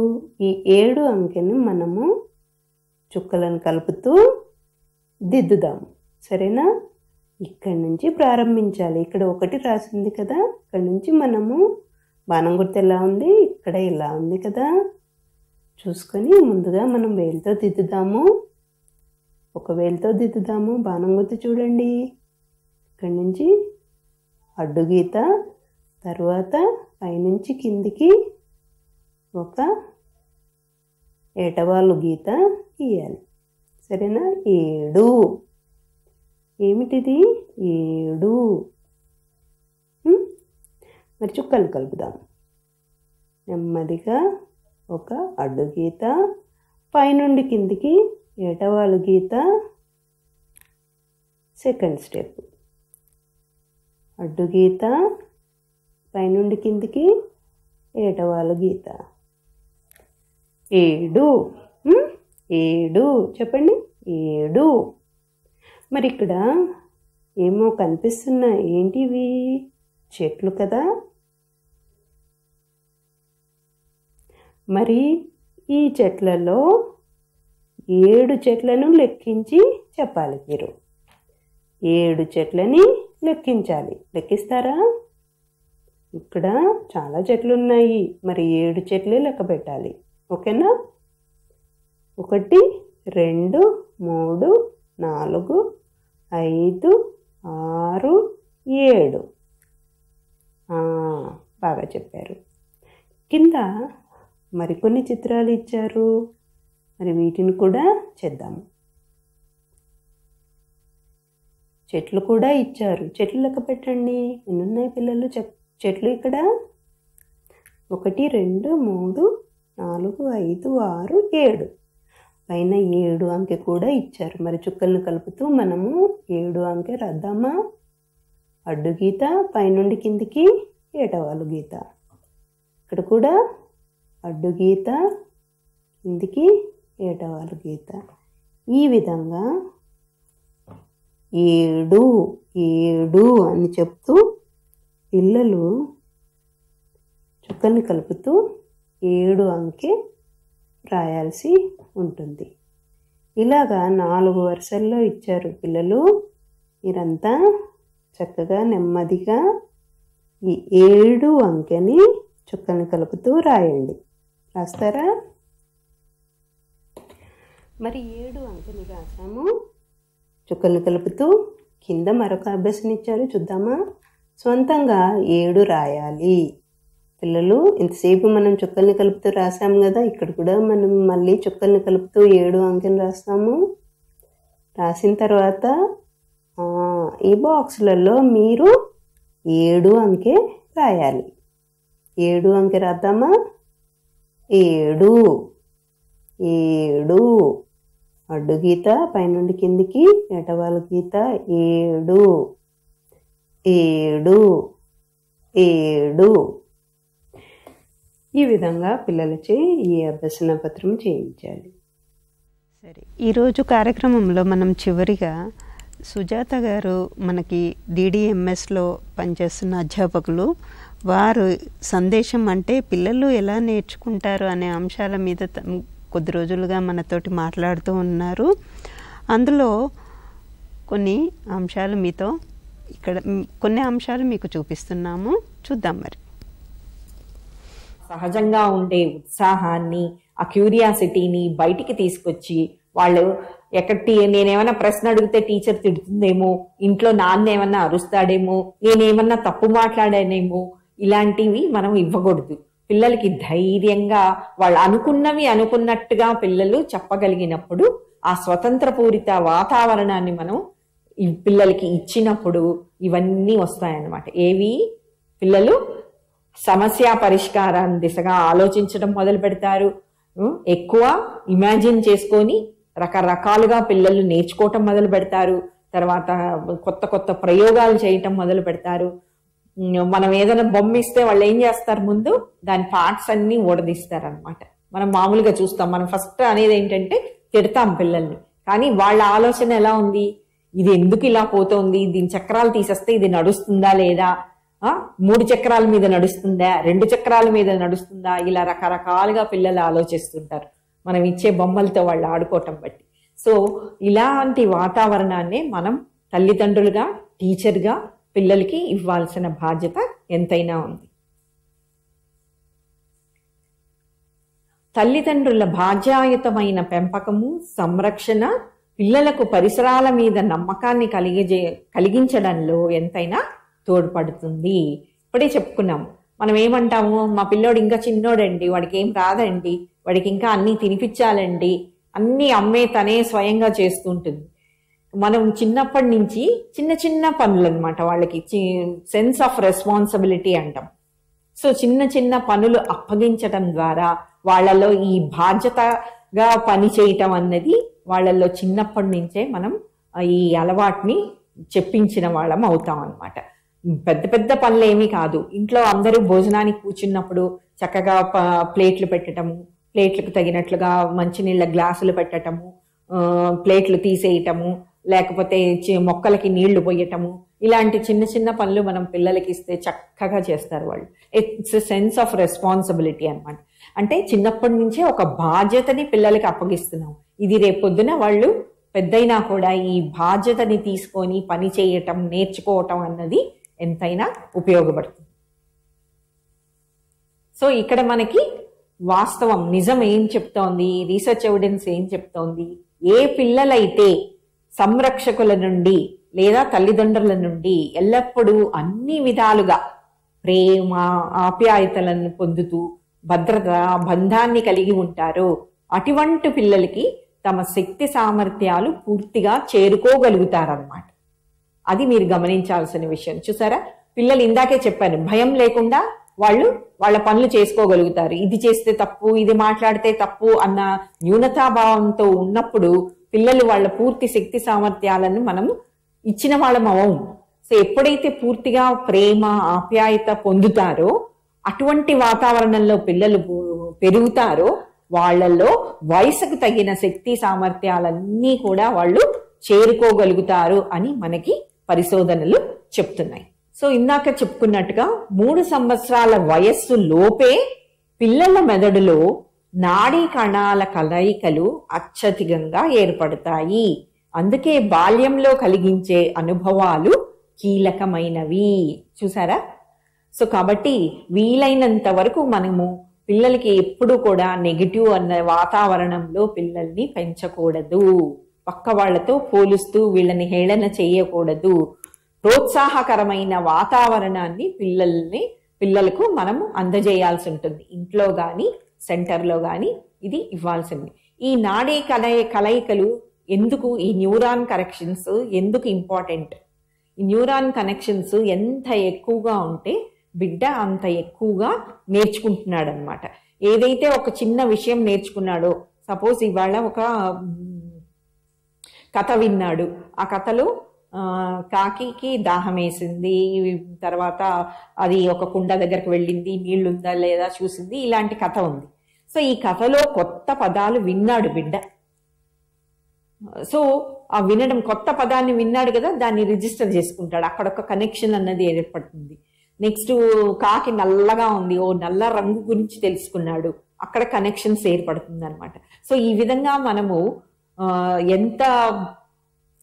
S1: ఈ ఏడు అంకెను మనము చుక్కలను కలుపుతూ దిద్దుదాం సరేనా? ఇక్కడి నుంచి ప్రారంభించాలి. ఇక్కడ ఒకటి రాసింది కదా? ఇక్కడ నుంచి మనము బాణం గుర్తు ఎలా ఉంది? ఇక్కడ ఇలా ఉంది కదా? చూసుకొని ముందుగా మనం వేలుతో దిద్దుదాము. ఒక వేలుతో దిద్దుదాము. బాణం గుర్తు చూడండి. ఇక్కడి నుంచి అడ్డు గీత తర్వాత పైనుంచి కిందికి ఒక ఏటవాళ్ళు గీత గీయాలి. సరేనా? ఏడు. ఏమిటిది? ఏడు. మరి చుక్కలు కలుపుదాం. నెమ్మదిగా ఒక అడ్డు గీత పైనుండి కిందికి ఏటవాళ్ళు గీత సెకండ్ స్టెప్. అడ్డు గీత పైనుండి కిందికి ఏటవాలు గీత. ఏడు. ఏడు. చెప్పండి. ఏడు. మరి ఇక్కడ ఏమో కనిపిస్తున్న ఏంటివి? చెట్లు కదా. మరి ఈ చెట్లలో ఏడు చెట్లను లెక్కించి చెప్పాలి మీరు. ఏడు చెట్లని లెక్కించాలి. లెక్కిస్తారా? ఇక్కడ చాలా చెట్లు ఉన్నాయి మరి ఏడు చెట్లే లెక్క పెట్టాలి ఓకేనా? ఒకటి రెండు మూడు నాలుగు ఐదు ఆరు ఏడు. బాగా చెప్పారు. కింద మరికొన్ని చిత్రాలు ఇచ్చారు. మరి వీటిని కూడా చేద్దాము చెట్లు కూడా ఇచ్చారు. చెట్లు లెక్క పెట్టండి. ఎన్నున్నాయి పిల్లలు? చెట్లు ఇక్కడ? ఒకటి రెండు మూడు నాలుగు ఐదు ఆరు ఏడు. పైన ఏడు అంకె కూడా ఇచ్చారు. మరి చుక్కలను కలుపుతూ మనము ఏడు అంకె రద్దామా అడ్డు గీత పైనుండి కిందికి ఏటవాలు గీత. ఇక్కడ కూడా అడ్డు గీత కిందికి ఏటవాలు గీత. ఈ విధంగా ఏడు ఏడు అని చెప్తూ పిల్లలు చుక్కల్ని కలుపుతూ ఏడు అంకె రాయాల్సి ఉంటుంది. ఇలాగా నాలుగు వరుసల్లో ఇచ్చారు పిల్లలు. మీరంతా చక్కగా నెమ్మదిగా ఈ ఏడు అంకెని చుక్కల్ని కలుపుతూ రాయండి. రాస్తారా? మరి ఏడు అంకెని రాసాము. చుక్కల్ని కలుపుతూ కింద మరొక అభ్యాసం ఇచ్చారు చూద్దామా? సొంతంగా ఏడు రాయాలి. పిల్లలు. ఇంతసేపు మనం చుక్కల్ని కలుపుతూ రాసాము కదా ఇక్కడ కూడా మనం మళ్ళీ చుక్కల్ని కలుపుతూ ఏడు అంకెలు రాస్తాము. రాసిన తర్వాత ఈ బాక్సులలో మీరు ఏడు అంకె రాయాలి. ఏడు అంకె రాద్దామా? ఏడు. ఏడు. అడ్డు గీత పైనుండి కిందికి ఎటవాల గీత ఏడు. ఏడు. ఏడు. ఈ విధంగా పిల్లలచే ఈ అభ్యసన పత్రం చేయించాలి. సరే ఈరోజు కార్యక్రమంలో మనం చివరిగా సుజాత గారు మనకి డిడిఎంఎస్లో పనిచేస్తున్న అధ్యాపకులు వారు సందేశం అంటే పిల్లలు ఎలా నేర్చుకుంటారు అనే అంశాల మీద త- కొద్ది రోజులుగా మనతోటి మాట్లాడుతూ ఉన్నారు.
S2: అందులో కొన్ని అంశాలు మీతో ఇక్కడ కొన్ని అంశాలు మీకు చూపిస్తున్నాము. చూద్దాం మరి.
S8: సహజంగా ఉండే ఉత్సాహాన్ని ఆ క్యూరియాసిటీని బయటికి తీసుకొచ్చి వాళ్ళు ఎక్కడి నేనేమైనా ప్రశ్న అడిగితే టీచర్ తిడుతుందేమో ఇంట్లో నాన్న ఏమన్నా అరుస్తాడేమో నేనేమన్నా తప్పు మాట్లాడానేమో ఇలాంటివి మనం ఇవ్వకూడదు. పిల్లలకి ధైర్యంగా వాళ్ళు అనుకున్నవి అనుకున్నట్టుగా పిల్లలు చెప్పగలిగినప్పుడు ఆ స్వతంత్రపూరిత వాతావరణాన్ని మనం పిల్లలకి ఇచ్చినప్పుడు ఇవన్నీ వస్తాయన్నమాట. ఏవి? పిల్లలు సమస్య పరిష్కారాన్ని దిశగా ఆలోచించడం మొదలు పెడతారు. ఎక్కువ ఇమాజిన్ చేసుకొని రకరకాలుగా పిల్లలు నేర్చుకోవటం మొదలు పెడతారు. తర్వాత కొత్త కొత్త ప్రయోగాలు చేయటం మొదలు పెడతారు. మనం ఏదైనా బొమ్మ ఇస్తే వాళ్ళు ఏం చేస్తారు ముందు? దాని పార్ట్స్ అన్ని ఊడదీస్తారు అనమాట మనం మామూలుగా చూస్తాం. మనం ఫస్ట్ అనేది ఏంటంటే తిడతాం పిల్లల్ని. కానీ వాళ్ళ ఆలోచన ఎలా ఉంది? ఇది ఎందుకు ఇలా పోతోంది? దీని చక్రాలు తీసేస్తే ఇది నడుస్తుందా లేదా? మూడు చక్రాల మీద నడుస్తుందా? రెండు చక్రాల మీద నడుస్తుందా? ఇలా రకరకాలుగా పిల్లలు ఆలోచిస్తుంటారు. మనం ఇచ్చే బొమ్మలతో వాళ్ళు ఆడుకోవటం బట్టి. సో ఇలాంటి వాతావరణాన్ని మనం తల్లిదండ్రులుగా టీచర్గా పిల్లలకి ఇవ్వాల్సిన బాధ్యత ఎంతైనా ఉంది. తల్లిదండ్రుల బాధ్యాయుతమైన పెంపకము సంరక్షణ పిల్లలకు పరిసరాల మీద నమ్మకాన్ని కలిగజే కలిగించడంలో ఎంతైనా తోడ్పడుతుంది. ఇప్పుడే చెప్పుకున్నాం. మనం ఏమంటాము? మా పిల్లోడు ఇంకా చిన్నోడండి వాడికి ఏం రాదండి వాడికి ఇంకా అన్నీ తినిపించాలండి అన్నీ అమ్మే తనే స్వయంగా చేస్తుంటుంది. మనం చిన్నప్పటి నుంచి చిన్న చిన్న పనులు అనమాట వాళ్ళకి సెన్స్ ఆఫ్ రెస్పాన్సిబిలిటీ అంటాం. సో చిన్న చిన్న పనులు అప్పగించడం ద్వారా వాళ్ళలో ఈ బాధ్యతగా పని చేయటం అన్నది వాళ్ళల్లో చిన్నప్పటి నుంచే మనం ఈ అలవాటుని చెప్పించిన వాళ్ళం అవుతాం అనమాట పెద్ద పెద్ద పనులు ఏమీ కాదు. ఇంట్లో అందరూ భోజనానికి కూర్చున్నప్పుడు చక్కగా ప- ప్లేట్లు పెట్టడము ప్లేట్లకు తగినట్లుగా మంచినీళ్ళ గ్లాసులు పెట్టడము ప్లేట్లు తీసేయటము లేకపోతే మొక్కలకి నీళ్ళు పోయటము ఇలాంటి చిన్న చిన్న పనులు మనం పిల్లలకి ఇస్తే చక్కగా చేస్తారు వాళ్ళు. ఇట్స్ సెన్స్ ఆఫ్ రెస్పాన్సిబిలిటీ అనమాట అంటే చిన్నప్పటి నుంచే ఒక బాధ్యతని పిల్లలకి అప్పగిస్తున్నాం. ఇది రేపొద్దున వాళ్ళు పెద్దయినా కూడా ఈ బాధ్యతని తీసుకొని పని చేయటం నేర్చుకోవటం అన్నది ఎంతైనా ఉపయోగపడుతుంది. సో ఇక్కడ మనకి వాస్తవం నిజం ఏం చెప్తోంది రీసెర్చ్ ఎవిడెన్స్ ఏం చెప్తోంది ఏ పిల్లలైతే సంరక్షకుల నుండి లేదా తల్లిదండ్రుల నుండి ఎల్లప్పుడూ అన్ని విధాలుగా ప్రేమ ఆప్యాయతలను పొందుతూ భద్రత బంధాన్ని కలిగి ఉంటారో అటువంటి పిల్లలకి తమ శక్తి సామర్థ్యాలు పూర్తిగా చేరుకోగలుగుతారన్నమాట. అది మీరు గమనించాల్సిన విషయం. చూసారా? పిల్లలు ఇందాకే చెప్పాను భయం లేకుండా వాళ్ళు వాళ్ళ పనులు చేసుకోగలుగుతారు. ఇది చేస్తే తప్పు ఇది మాట్లాడితే తప్పు అన్న న్యూనతాభావంతో ఉన్నప్పుడు పిల్లలు వాళ్ళ పూర్తి శక్తి సామర్థ్యాలను మనం ఇచ్చిన వాళ్ళం అవం సో ఎప్పుడైతే పూర్తిగా ప్రేమ ఆప్యాయత పొందుతారో అటువంటి వాతావరణంలో పిల్లలు పెరుగుతారో వాళ్ళల్లో వయసుకు తగిన శక్తి సామర్థ్యాలన్నీ కూడా వాళ్ళు చేరుకోగలుగుతారు అని మనకి పరిశోధనలు చెప్తున్నాయి. సో ఇందాక చెప్పుకున్నట్టుగా మూడు సంవత్సరాల వయస్సు లోపే పిల్లల మెదడులో నాడీ కణాల కలయికలు అత్యధికంగా ఏర్పడతాయి. అందుకే బాల్యంలో కలిగించే అనుభవాలు కీలకమైనవి. చూసారా? సో కాబట్టి వీలైనంత వరకు మనము పిల్లలకి ఎప్పుడు కూడా నెగిటివ్ అన్న వాతావరణంలో పిల్లల్ని పెంచకూడదు. పక్క వాళ్ళతో పోలుస్తూ వీళ్ళని హేళన చేయకూడదు. ప్రోత్సాహకరమైన వాతావరణాన్ని పిల్లల్ని పిల్లలకు మనము అందజేయాల్సి ఉంటుంది. ఇంట్లో కానీ సెంటర్లో కానీ ఇది ఇవ్వాల్సింది. ఈ నాడీ కలయి కలయికలు ఎందుకు ఈ న్యూరాన్ కరెక్షన్స్ ఎందుకు ఇంపార్టెంట్? ఈ న్యూరాన్ కనెక్షన్స్ ఎంత ఎక్కువగా ఉంటే బిడ్డ అంత ఎక్కువగా నేర్చుకుంటున్నాడనమాట ఏదైతే ఒక చిన్న విషయం నేర్చుకున్నాడో సపోజ్ ఇవాళ ఒక కథ విన్నాడు. ఆ కథలో కాకి కాకికి దాహం వేసింది తర్వాత అది ఒక కుండ దగ్గరకు వెళ్ళింది. నీళ్ళుందా లేదా చూసింది. ఇలాంటి కథ ఉంది. సో ఈ కథలో కొత్త పదాలు విన్నాడు బిడ్డ. సో ఆ వినడం కొత్త పదాన్ని విన్నాడు కదా దాన్ని రిజిస్టర్ చేసుకుంటాడు. అక్కడ ఒక కనెక్షన్ అన్నది ఏర్పడుతుంది. నెక్స్ట్ కాకి నల్లగా ఉంది. ఓ నల్ల రంగు గురించి తెలుసుకున్నాడు. అక్కడ కనెక్షన్స్ ఏర్పడుతుంది అనమాట సో ఈ విధంగా మనము ఎంత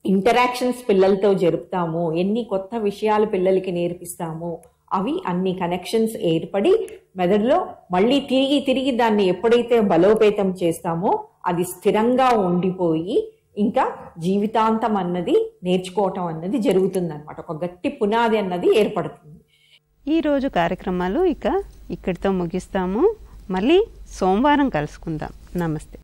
S8: ఇంటరాక్షన్స్ పిల్లలతో జరుపుతాము ఎన్ని కొత్త విషయాలు పిల్లలకి నేర్పిస్తామో అవి అన్ని కనెక్షన్స్ ఏర్పడి మెదడులో మళ్ళీ తిరిగి తిరిగి దాన్ని ఎప్పుడైతే బలోపేతం చేస్తామో అది స్థిరంగా ఉండిపోయి ఇంకా జీవితాంతం అన్నది నేర్చుకోవటం అన్నది జరుగుతుంది అనమాట ఒక గట్టి పునాది అన్నది ఏర్పడుతుంది.
S2: ఈరోజు కార్యక్రమాలు ఇక ఇక్కడితో ముగిస్తాము. మళ్ళీ సోమవారం కలుసుకుందాం. నమస్తే.